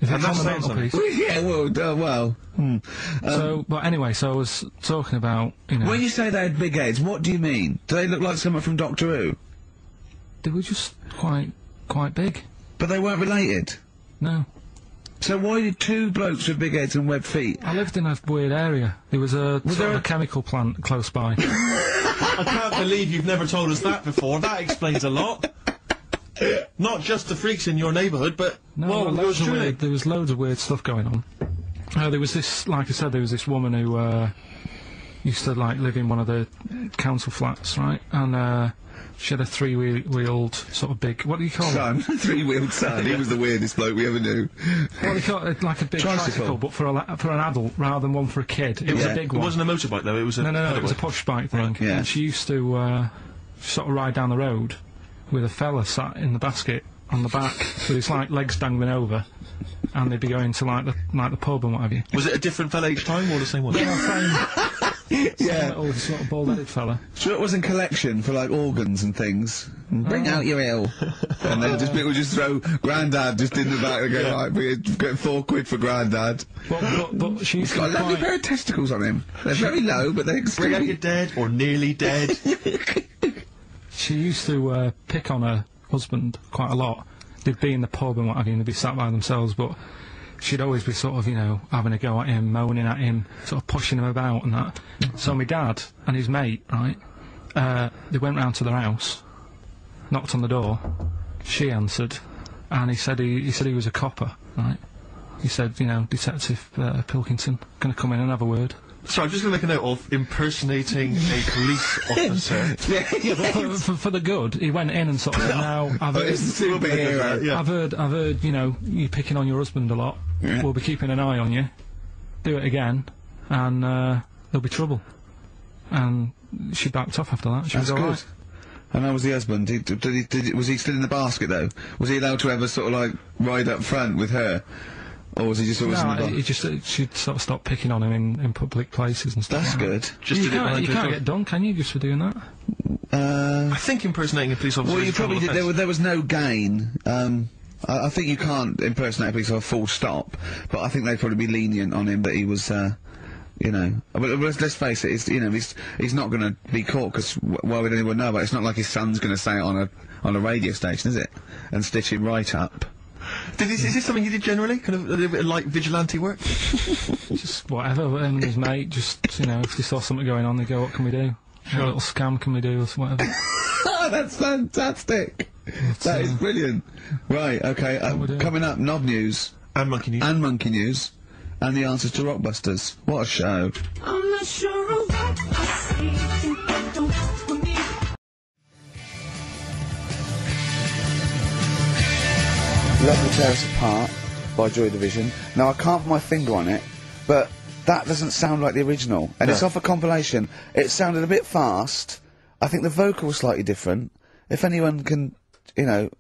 If And it's that's on the mantelpiece. yeah. Well. Uh, well. Hmm. So, but anyway, so I was talking about, you know, When you say they had big heads, what do you mean? Do they look like someone from Doctor Who? they were just quite, quite big. But they weren't related. No, So why did two blokes with big heads and webbed feet? I lived in a weird area. There was a sort there of a- a chemical plant close by. I can't believe you've never told us that before. That explains a lot. Not just the freaks in your neighbourhood, but No, well, loads of weird, there was loads of weird stuff going on. Uh, there was this, like I said, there was this woman who uh, used to like live in one of the council flats, right? And uh, she had a three-wheeled sort of big. What do you call it? Son, three-wheeled son. He was the weirdest bloke we ever knew. What do you call it? Like a big Tricycle. tricycle, but for a for an adult rather than one for a kid. It was a big one. It wasn't a motorbike though. It was a No, no, no. It was a pedal push bike thing. Yeah. And she used to uh, sort of ride down the road with a fella sat in the basket on the back with his like legs dangling over, and they'd be going to like the like the pub and what have you. Was it a different fella each time or the same one? Yeah. Little sort of bald-headed fella. Sure, it was in collection for like organs and things. And Bring out your ill, and then just people just throw Grandad just in the back and go right, we get four quid for Grandad. But but, but she's Got a lovely pair of testicles on him. They're very low, but they're Bring out your dead or nearly dead. she used to uh, pick on her husband quite a lot. They'd be in the pub and what have you, and they'd be sat by themselves, but she'd always be sort of, you know, having a go at him, moaning at him, sort of pushing him about and that. So my dad and his mate, right, uh, they went round to their house, knocked on the door, she answered, and he said he, he said he was a copper, right? He said, you know, Detective uh, Pilkington, gonna come in and have a word. so I'm just going to make a note of impersonating a police officer. Yeah, for, for, for the good, he went in and sort of said, now, I've heard, it's a superhero. Yeah. I've heard, I've heard, you know, you picking on your husband a lot. Yeah. We'll be keeping an eye on you. Do it again, and uh, there'll be trouble. And she backed off after that. She That's was good. alright. And that was the husband. He, did he, did was he still in the basket though? Was he allowed to ever sort of like ride up front with her, or was he just always in the No, back? he just uh, she'd sort of stopped picking on him in, in public places and stuff. That's like that. good. Just you did can't, behind you can't get done, can you, just for doing that? Uh, I think impersonating a police officer. well, you probably did. There, was- there was no gain. Um, I, I think you can't impersonate a police officer full stop, but I think they'd probably be lenient on him that he was. Uh, you know, but let's, let's face it. It's, you know, he's he's not going to be caught because why would anyone know? But it's not like his son's going to say it on a on a radio station, is it? And stitch him right up. Did this, is this something you did generally? Kind of a little bit of like vigilante work? Just whatever. Him and his mate, just you know, if they saw something going on, they go, "What can we do? What little scam can we do?" or whatever. That's fantastic. That is brilliant. Right, okay. We um, doing? coming up, Knob News And monkey news. and Monkey News and the answers to Rockbusters. What a show. I'm not sure of what I see. Think I Love Will Tear Us Apart by Joy Division. Now, I can't put my finger on it, but that doesn't sound like the original. And it's off a compilation. It sounded a bit fast. I think the vocal was slightly different. If anyone can, you know,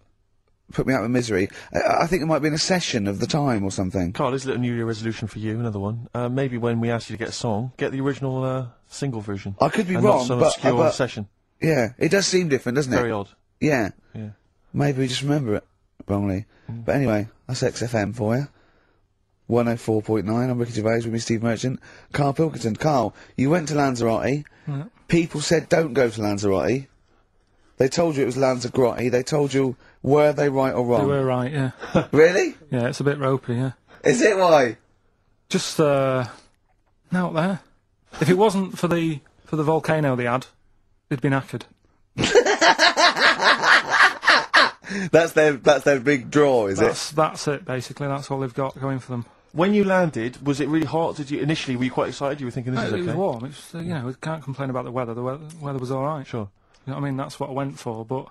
put me out of misery, I, I think it might be in a session of the time or something. Karl, here's a little New Year resolution for you, another one. Uh, maybe when we ask you to get a song, get the original uh, single version. I could be and wrong, not some but- obscure but- session. Yeah, it does seem different, doesn't it? Very odd. Yeah. Yeah. Maybe we just remember it wrongly. Mm. But anyway, that's XFM for you. 104.9. I'm Ricky Gervais with me, Steve Merchant. Karl Pilkington. Karl, you went to Lanzarote. People said don't go to Lanzarote. They told you it was Lanzarote. They told you were they right or wrong? They wrong? were right, yeah. Really? Yeah, it's a bit ropey, yeah. Is it why? Just, uh, out there. If it wasn't for the, for the volcano they had, they'd be knackered. That's their that's their big draw, is it? That's, that's it, basically. That's all they've got going for them. When you landed, was it really hot? Did you initially were you quite excited? You were thinking this it is was okay. warm. It's, uh, you know, we can't complain about the weather. The weather, weather was alright. Sure. You know what I mean? That's what I went for, but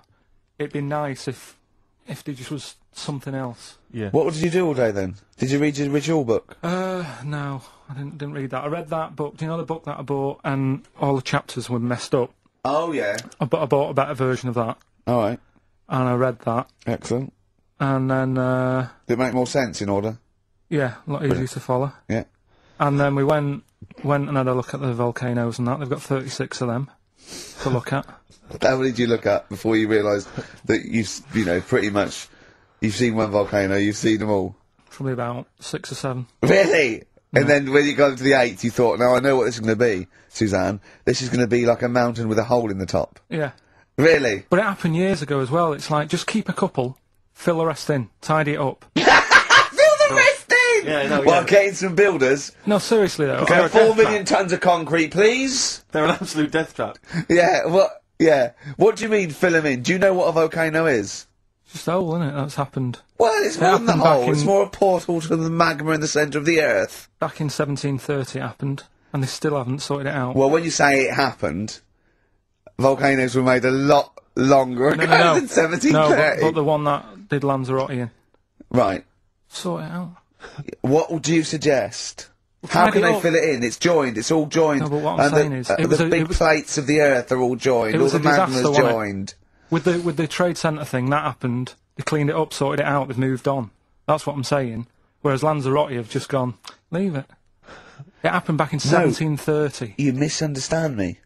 it'd be nice if, if there just was something else. Yeah. What did you do all day then? Did you read your ritual book? Uh, no, I didn't, didn't read that. I read that book. Do you know the book that I bought and all the chapters were messed up? Oh yeah. I, bu- I bought a better version of that All right. and I read that Excellent. and then, uh, Did it make more sense in order? yeah, a lot easier to follow. Yeah. And then we went, went and had a look at the volcanoes and that. They've got 36 of them to look at. How many did you look at before you realised that you s- you know pretty much you've seen one volcano, you've seen them all? Probably about six or seven. Really? And then when you got to the eighth, you thought, now I know what this is going to be, Suzanne. This is going to be like a mountain with a hole in the top. Yeah. Really? But it happened years ago as well. It's like, just keep a couple, fill the rest in, tidy it up. Fill the rest in! Yeah, no, Well, yeah. getting some builders. No, seriously though. Go a four tons of concrete, please. They're an absolute death trap. Yeah, what? Yeah. What do you mean fill them in? Do you know what a volcano is? Just hole, isn't it? That's happened. Well, it's more than the hole. It's more a portal to the magma in the centre of the earth. Back in 1730 it happened, and they still haven't sorted it out. Well, when you say it happened, volcanoes were made a lot longer ago no, no, no. than 1730. No, but, but the one that did Lanzarote in. Right. Sort it out. What would you suggest? How can they up. fill it in? It's joined. It's all joined. No, but what I'm and saying the, is, uh, the a- big was- plates of the earth are all joined. All the magma's joined. With the with the trade centre thing, that happened. They cleaned it up, sorted it out, they've moved on. That's what I'm saying. Whereas Lanzarote have just gone, leave it. It happened back in 1730. You misunderstand me.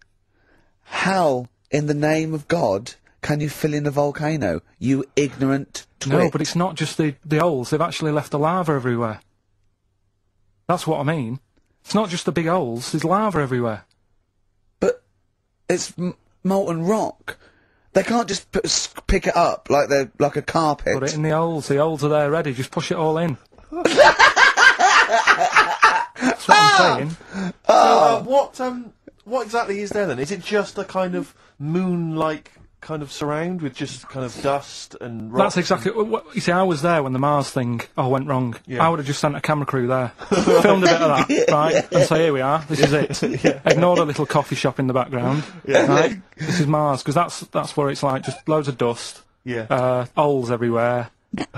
How, in the name of God, can you fill in a volcano? You ignorant twit. No, but it's not just the, the holes. They've actually left the lava everywhere. That's what I mean. It's not just the big holes. There's lava everywhere. But it's m- molten rock. They can't just put, pick it up like they're like a carpet. Put it in the holes. The holes are there ready. Just push it all in. That's what I'm saying. So, uh, what um, what exactly is there then? Is it just a kind of moon-like kind of surround with just kind of dust and rocks? That's exactly. What, what, you see, I was there when the Mars thing all went wrong. Yeah. I would have just sent a camera crew there, filmed a bit of that, right, and say, "Here we are. This is it." Ignore the little coffee shop in the background. Right? This is Mars because that's that's what it's like. Just loads of dust, Yeah. uh, holes everywhere.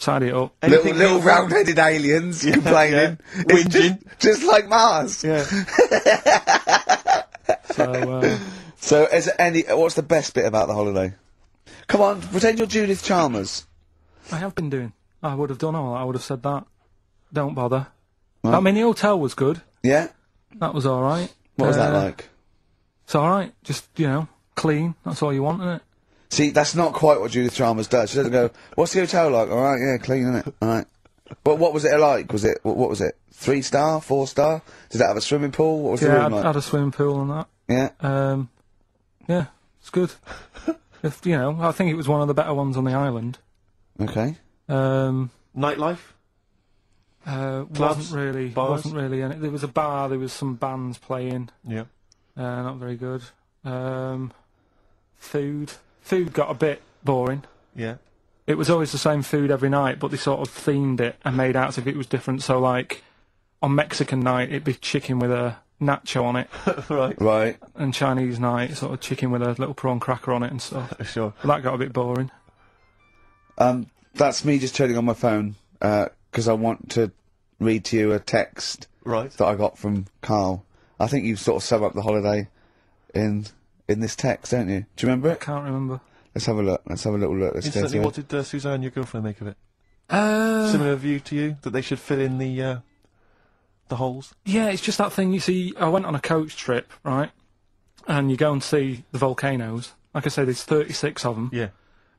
Tidy it up. little Anything little beautiful? round-headed aliens complaining. yeah. It's just, Whinging. just like Mars. yeah. So uh, So, is any? What's the best bit about the holiday? Come on, pretend you're Judith Chalmers. I have been doing. I would have done all. that. I would have said that. Don't bother. I mean, the hotel was good. Yeah. That was all right. What was that Uh, like? It's all right. Just you know, clean. That's all you want, isn't it? See, that's not quite what Judith Chalmers does. She doesn't go, "What's the hotel like?" All right, yeah, clean, isn't it? All right. But what was it like? Was it what, what was it? Three star, four star? Did it have a swimming pool? What was the Yeah, room I like? had a swimming pool and that. Yeah. Um, yeah, it's good. if you know, I think it was one of the better ones on the island. Okay. Um, Nightlife. uh, Clubs, wasn't really, bars? wasn't really. Any, there was a bar. There was some bands playing. Yeah. Uh, not very good. Um, food, food got a bit boring. Yeah. It was always the same food every night, but they sort of themed it and made out as if it was different. So, like on Mexican night, it'd be chicken with a nacho on it, right. Right. and Chinese night, sort of chicken with a little prawn cracker on it and stuff. Sure. But that got a bit boring. Um, that's me just turning on my phone because I want to read to you a text Right. that I got from Karl. I think you've sort of sum up the holiday in in this text, don't you? Do you remember it? Can't remember. Let's have a look. Let's have a little look. Let's Instantly, what did uh, Suzanne, your girlfriend, make of it? Uh, Similar view to you that they should fill in the uh, the holes. yeah, it's just that thing. You see, I went on a coach trip, right? And you go and see the volcanoes. Like I say, there's 36 of them. Yeah.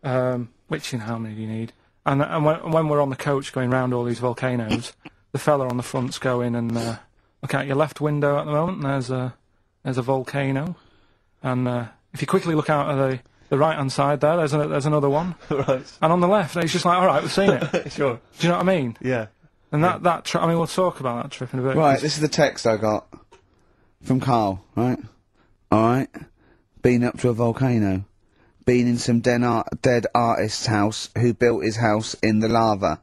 um, which you know how many do you need? And and when, when we're on the coach going round all these volcanoes, the fella on the front's going and uh, look out your left window at the moment. And there's a there's a volcano, and uh, if you quickly look out of the the right hand side there, there's a, there's another one, right. and on the left, it's just like, all right, we've seen it. sure. Do you know what I mean? Yeah. And that that tri- I mean, we'll talk about that trip in a bit. Right, this is the text I got from Karl, right? Alright. Been up to a volcano. Been in some ar- dead artist's house who built his house in the lava.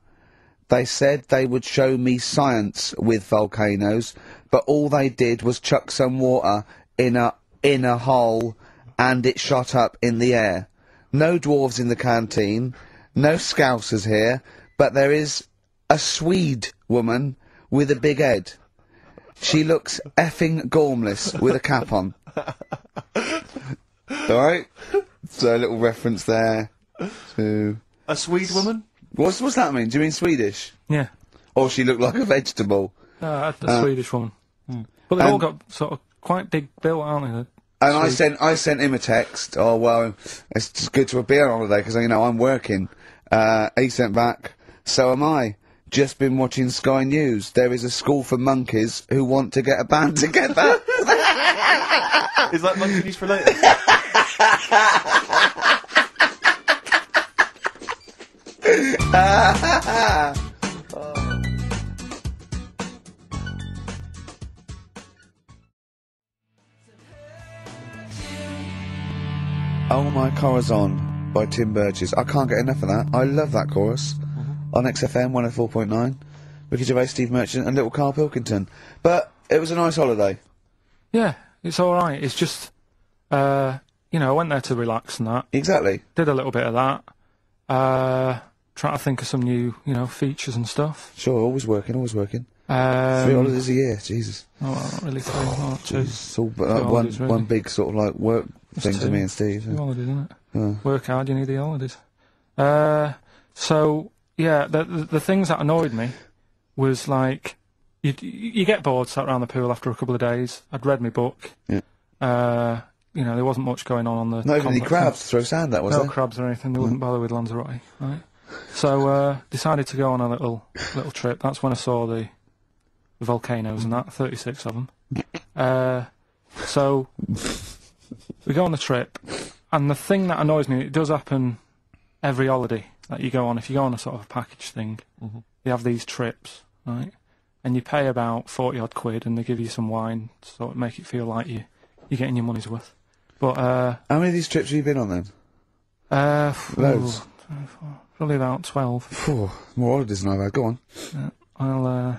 They said they would show me science with volcanoes, but all they did was chuck some water in a in a hole and it shot up in the air. No dwarves in the canteen, no scousers here, but there is a Swede woman with a big head. She looks effing gormless with a cap on. Alright? So a little reference there to. A Swede woman? What's, what's that mean? Do you mean Swedish? Yeah, Or she looked like a vegetable? uh, a Uh, Swedish woman. But they've all got sort of quite big built, aren't they? And I sent I sent him a text. Oh well, it's good to be on holiday because you know I'm working. Uh, he sent back. So am I. Just been watching Sky News. There is a school for monkeys who want to get a band together. Is that monkey news for later? oh my Corazon by Tim Burgess. I can't get enough of that. I love that chorus on XFM 104.9. Ricky Gervais, Steve Merchant, and little Karl Pilkington. But it was a nice holiday. Yeah, it's all right. It's just, uh, you know, I went there to relax and that. Exactly. Did a little bit of that. Uh, trying to think of some new, you know, features and stuff. Sure, always working, always working. Three Um, holidays a year, Jesus. oh, well, not really three, not two. It's all but, Two uh, one holidays, really. one big sort of like work thing to me and Steve. Two holidays, isn't it? Yeah. Work hard, you need the holidays. Uh, so yeah, the, the the things that annoyed me was like you you get bored sat around the pool after a couple of days. I'd read my book. Yeah. Uh, you know, there wasn't much going on on the. Not even any crabs to throw sand at, was no there? crabs or anything. They wouldn't bother with Lanzarote, right? So uh, decided to go on a little little trip. That's when I saw the, volcanoes and that, thirty six of them. Uh, so we go on the trip, and the thing that annoys me, it does happen every holiday that you go on. If you go on a sort of a package thing, Mhm. you have these trips, right? And you pay about forty odd quid, and they give you some wine to sort of make it feel like you you're getting your money's worth. But uh, How many of these trips have you been on then? uh, Loads. Probably about 12. Phew, more holidays than I've had. Go on. I'll, uh,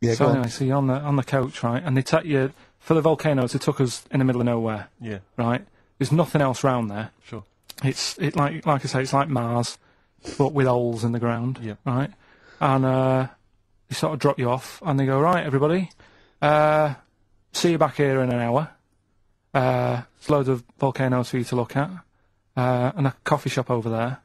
Yeah, so go anyway, so you're on the, on the coach, right? And they take you, for the volcanoes, they took us in the middle of nowhere, Yeah, right? There's nothing else round there. sure. It's, it like, like I say, it's like Mars, but with holes in the ground, Yeah. right? And, uh, they sort of drop you off, and they go, right, everybody, uh, see you back here in an hour. Uh, there's loads of volcanoes for you to look at, uh, and a coffee shop over there.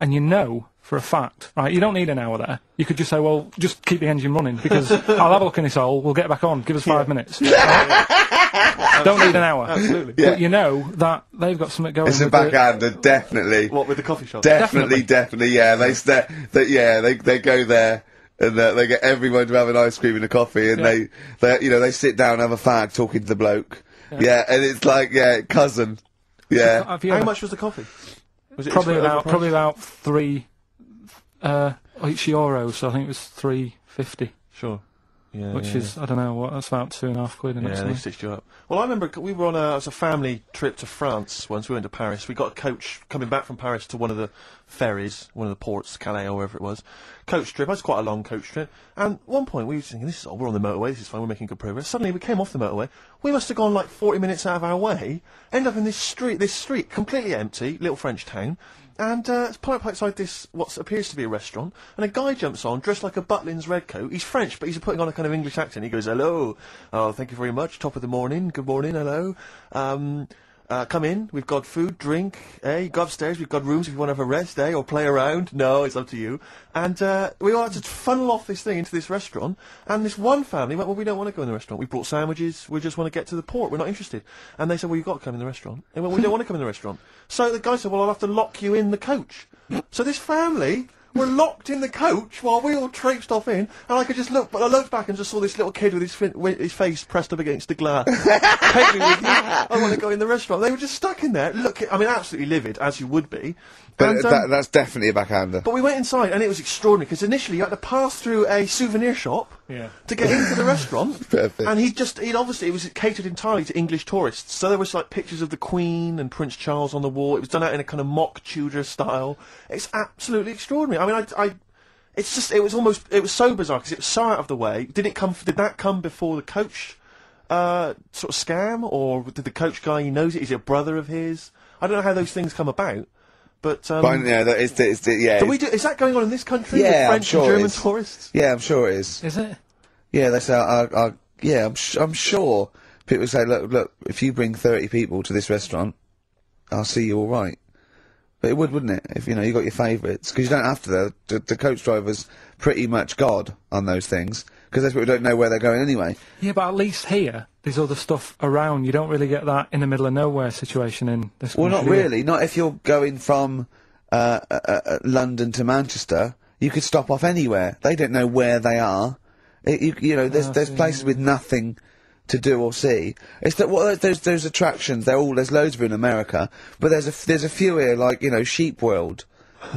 And you know for a fact, right? You don't need an hour there. You could just say, well, just keep the engine running because I'll have a look in this hole. We'll get back on. Give us five minutes. Right? don't need an hour. Absolutely. Yeah. But you know that they've got something going. It's a with the- backhander, definitely. What with the coffee shop? Definitely, definitely, yeah. They, sta they yeah, they they go there and uh, they get everyone to have an ice cream and a coffee, and Yeah. they they you know they sit down and have a fag talking to the bloke. Yeah, and it's like yeah, cousin. Yeah, Have you How ever- much was the coffee? Was it probably about probably about three. Uh, each euro, so I think it was three fifty, Sure. Yeah. which yeah, is I don't know what that's about two and a half quid. And Yeah, they stitched you up. Well, I remember we were on a, was a family trip to France once. We went to Paris. We got a coach coming back from Paris to one of the ferries, one of the ports, Calais or wherever it was. Coach trip. That's quite a long coach trip. And at one point we were thinking, this is, oh, we're on the motorway. This is fine. We're making good progress. Suddenly we came off the motorway. We must have gone like 40 minutes out of our way. End up in this street, this street completely empty, little French town. And uh, it's up outside this, what appears to be a restaurant, and a guy jumps on, dressed like a Butlins red coat. He's French, but he's putting on a kind of English accent. He goes, hello, oh, thank you very much, top of the morning, good morning, hello. Um, uh, come in, we've got food, drink, eh? Go upstairs, we've got rooms if you want to have a rest, eh? Or play around. No, it's up to you. And uh, we all had to funnel off this thing into this restaurant, and this one family went, well, we don't want to go in the restaurant. We brought sandwiches, we just want to get to the port, we're not interested. And they said, well, you've got to come in the restaurant. And well, we don't want to come in the restaurant. So the guy said, well, I'll have to lock you in the coach. So this family were locked in the coach while we all traipsed off in, and I could just look. But I looked back and just saw this little kid with his fin- with his face pressed up against the glass. Me with you. I want to go in the restaurant. They were just stuck in there. Look, I mean, absolutely livid as you would be. But And, um, that, that's definitely a backhander. but we went inside and it was extraordinary because initially you had to pass through a souvenir shop Yeah. to get into the restaurant. Perfect. And he just, he'd obviously, it was catered entirely to English tourists. So there was like pictures of the Queen and Prince Charles on the wall. It was done out in a kind of mock Tudor style. It's absolutely extraordinary. I mean, I, I it's just, it was almost, it was so bizarre because it was so out of the way. Did it come, did that come before the coach, uh, sort of scam? Or did the coach guy, he knows it? Is he a brother of his? I don't know how those things come about. But, um, But yeah, that is, it's, yeah. do we do, is that going on in this country Yeah, with I'm French sure and German is. tourists? yeah, I'm sure it is. Is it? Yeah, that's our, our, our yeah, I'm, sh- I'm sure people say, look, look, if you bring 30 people to this restaurant, I'll see you all right. But it would, wouldn't it? If, you know, you got your favourites. Because you don't have to, though. The, the coach driver's pretty much God on those things. Because those people don't know where they're going anyway. Yeah, but at least here, there's other stuff around. You don't really get that in the middle of nowhere situation in this Well, not country, do you? really. Not if you're going from uh, uh, uh, London to Manchester. You could stop off anywhere. They don't know where they are. It, you, you know, there's Ah, there's places with nothing to do or see. It's that what those those attractions. They're all there's loads of them in America, but there's a there's a few here like you know Sheep World.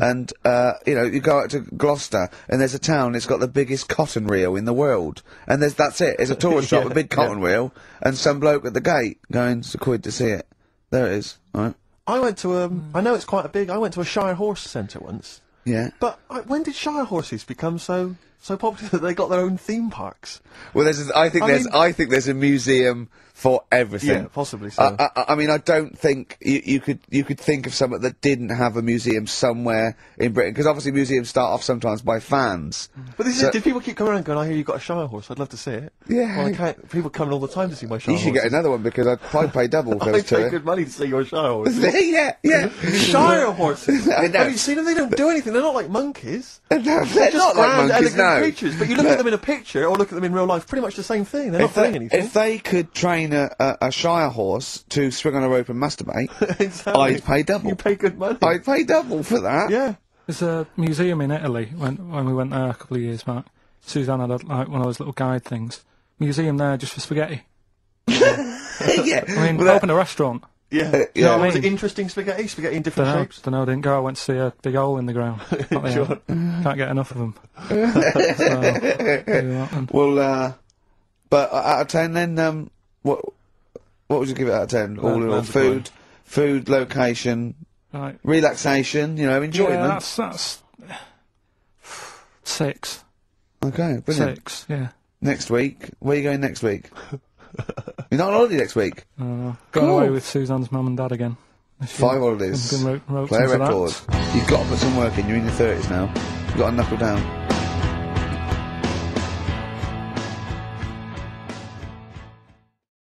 And uh, you know, you go out to Gloucester, and there's a town. It's got the biggest cotton reel in the world, and there's that's it. It's a tourist shop, a big cotton reel, and some bloke at the gate going, "It's a quid to see it." There it is. All right. I went to um, I know it's quite a big. I went to a Shire Horse Centre once, Yeah. but I, when did Shire horses become so so popular that they got their own theme parks? Well, there's. I think I there's. mean- I think there's a museum for everything. Yeah, possibly so. I, I, I mean, I don't think you, you could you could think of something that didn't have a museum somewhere in Britain because obviously museums start off sometimes by fans. But this So- is, did people keep coming around going, "I hear you've got a Shire horse. I'd love to see it." Yeah. Well, I can't. People coming all the time to see my Shire horse. You should get another one because I'd probably pay double for I pay good money to see your Shire horse. yeah, yeah. Shire horses. Have you seen them? They don't do anything. They're not like monkeys. No, they're Just not like monkeys, elegant no. creatures. But you look at them in a picture or look at them in real life, pretty much the same thing. They're not If doing anything. if they could train a, a, a Shire horse to swing on a rope and masturbate, exactly. I'd pay double. You pay good money. I'd pay double for that. yeah. There's a museum in Italy when when we went there a couple of years back. Suzanne had a, like one of those little guide things. Museum there just for spaghetti. yeah. I mean, Well, that- open a restaurant. Yeah. you yeah. know what I Was it mean? interesting spaghetti? Spaghetti in Don't different know. shapes? Don't know. Didn't go. I went to see a big hole in the ground. Not there. Sure. Can't get enough of them. so, do that then. Well, uh, but out of ten, then um, what what would you give it out of ten? All in all, food, food, location, Right. relaxation, you know, enjoyment. Yeah, that's that's six. okay, brilliant. Six. Yeah. Next week, where are you going next week? You're not on holiday next week. Uh, going Cool. away with Suzanne's mum and dad again. Five holidays. Gonna wrote, wrote Play a record. You've got to put some work in. You're in your thirties now. You've got to knuckle down.